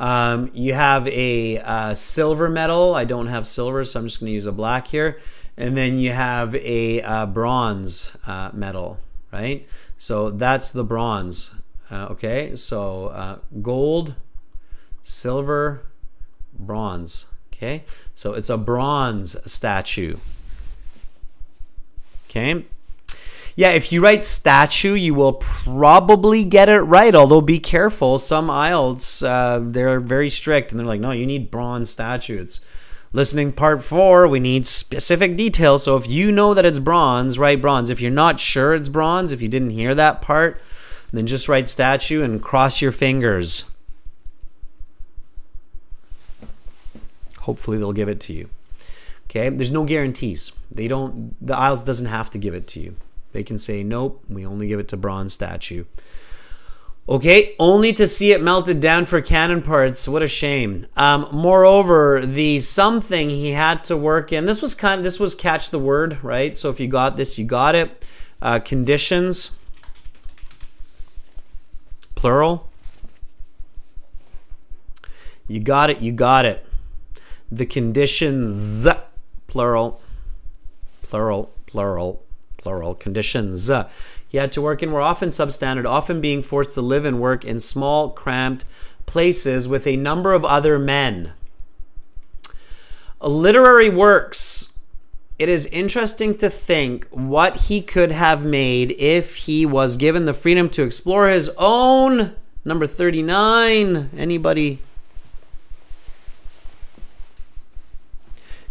Um, you have a uh, silver medal. I don't have silver, so I'm just going to use a black here. And then you have a uh, bronze uh, medal, right? So that's the bronze. okay, so gold, silver, bronze. Okay, so it's a bronze statue. Okay. Yeah, if you write statue, you will probably get it right. Although be careful, some IELTS uh, they're very strict, and they're like, no, you need bronze statue. It's listening part four. We need specific details. So if you know that it's bronze, write bronze. If you're not sure it's bronze, if you didn't hear that part, then just write statue and cross your fingers. Hopefully they'll give it to you. Okay, there's no guarantees. They don't. The IELTS doesn't have to give it to you. They can say nope. We only give it to bronze statue. Okay, only to see it melted down for cannon parts. What a shame. Um, moreover, the something he had to work in. This was kind of this was catch the word right. So if you got this, you got it. Uh, conditions, plural. You got it. You got it the conditions, plural, plural, plural, plural, conditions he had to work in were often substandard, often being forced to live and work in small, cramped places with a number of other men. Literary works. It is interesting to think what he could have made if he was given the freedom to explore his own. Number 39. Anybody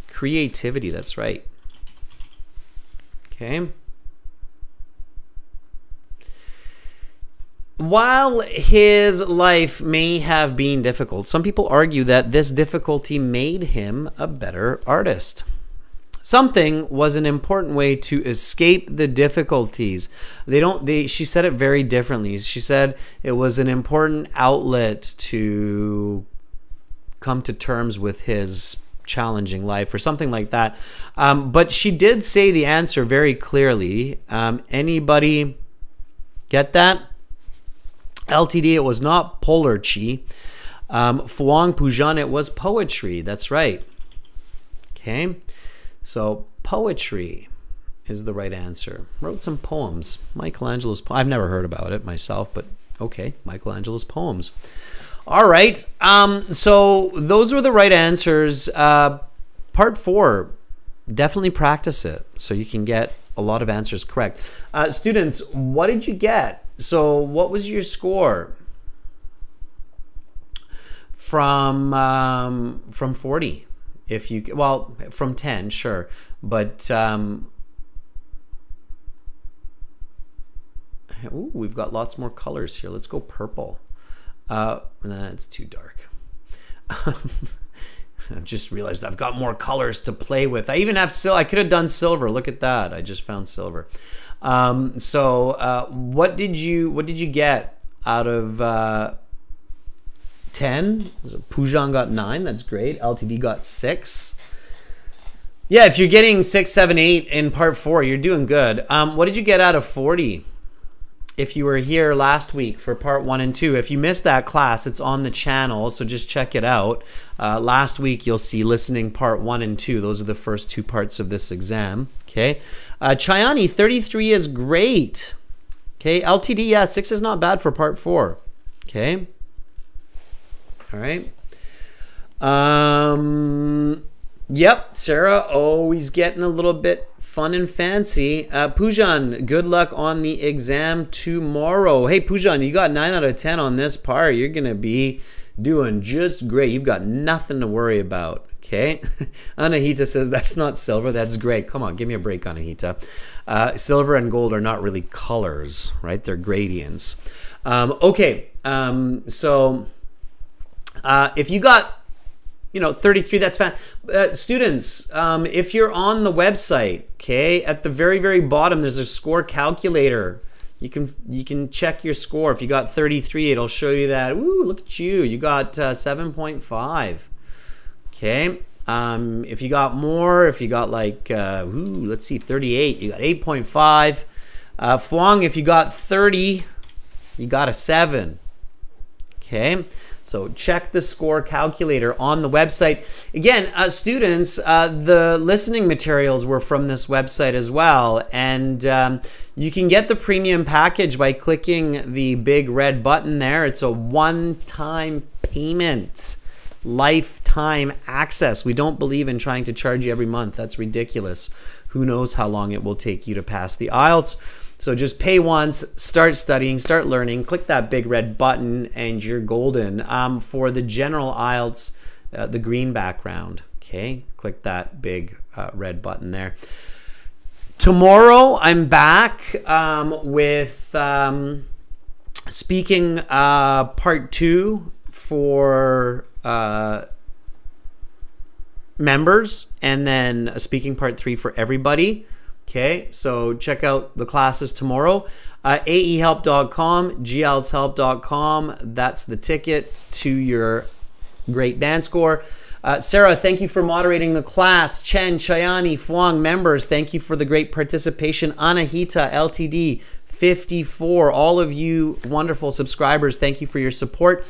Creativity, that's right. Okay. While his life may have been difficult, some people argue that this difficulty made him a better artist. Something was an important way to escape the difficulties. They don't they she said it very differently. She said it was an important outlet to come to terms with his challenging life or something like that. Um, but she did say the answer very clearly. Um, anybody get that? LTD, it was not polarchy. Um, Phuong Pujan, it was poetry. That's right. Okay. So poetry is the right answer. Wrote some poems. Michelangelo's. I've never heard about it myself, but okay, Michelangelo's poems. All right. Um, so those were the right answers. Uh, part four, definitely practice it so you can get a lot of answers correct. Uh, students, what did you get? So, what was your score from um, from forty? If you well, from ten, sure, but um, ooh, we've got lots more colors here. Let's go purple. Uh, nah, it's too dark. I've just realized I've got more colors to play with. I even have sil. I could have done silver. Look at that. I just found silver. Um, so, uh, what did you what did you get out of uh, ten? Pujan got nine. That's great. LTD got six. Yeah, if you're getting six, seven, eight in part four, you're doing good. Um, what did you get out of forty? if you were here last week for part one and two. If you missed that class, it's on the channel, so just check it out. Uh, last week, you'll see listening part one and two. Those are the first two parts of this exam. Okay. Uh, Chayani, 33 is great. Okay. LTD, yeah, six is not bad for part four. Okay. All right. Um, yep, Sarah always getting a little bit fun and fancy. Uh, Pujan, good luck on the exam tomorrow. Hey, Pujan, you got 9 out of 10 on this part. You're going to be doing just great. You've got nothing to worry about. Okay. Anahita says that's not silver. That's gray. Come on, give me a break, Anahita. Uh, silver and gold are not really colors, right? They're gradients. Um, okay. Um, so uh, if you got you know 33 that's fine uh, students um, if you're on the website okay at the very very bottom there's a score calculator you can you can check your score if you got 33 it'll show you that Ooh, look at you you got uh, 7.5 okay um, if you got more if you got like uh, ooh, let's see 38 you got 8.5 uh, Fuang if you got 30 you got a 7 okay so check the score calculator on the website. Again, uh, students, uh, the listening materials were from this website as well. And um, you can get the premium package by clicking the big red button there. It's a one time payment, lifetime access. We don't believe in trying to charge you every month. That's ridiculous. Who knows how long it will take you to pass the IELTS? So just pay once, start studying, start learning, click that big red button, and you're golden. Um, for the general IELTS, uh, the green background, okay, click that big uh, red button there. Tomorrow, I'm back um, with um, speaking uh, part two for uh, members, and then a speaking part three for everybody. Okay, so check out the classes tomorrow. Uh, aehelp.com, glshelp.com. That's the ticket to your great band score. Uh, Sarah, thank you for moderating the class. Chen, Chayani, Fuang members, thank you for the great participation. Anahita, LTD, 54. All of you wonderful subscribers, thank you for your support.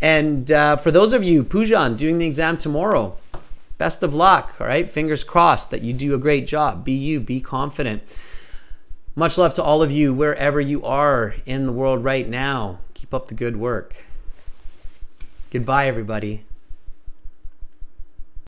And uh, for those of you, Pujan, doing the exam tomorrow, best of luck. All right. Fingers crossed that you do a great job. Be you, be confident. Much love to all of you wherever you are in the world right now. Keep up the good work. Goodbye, everybody.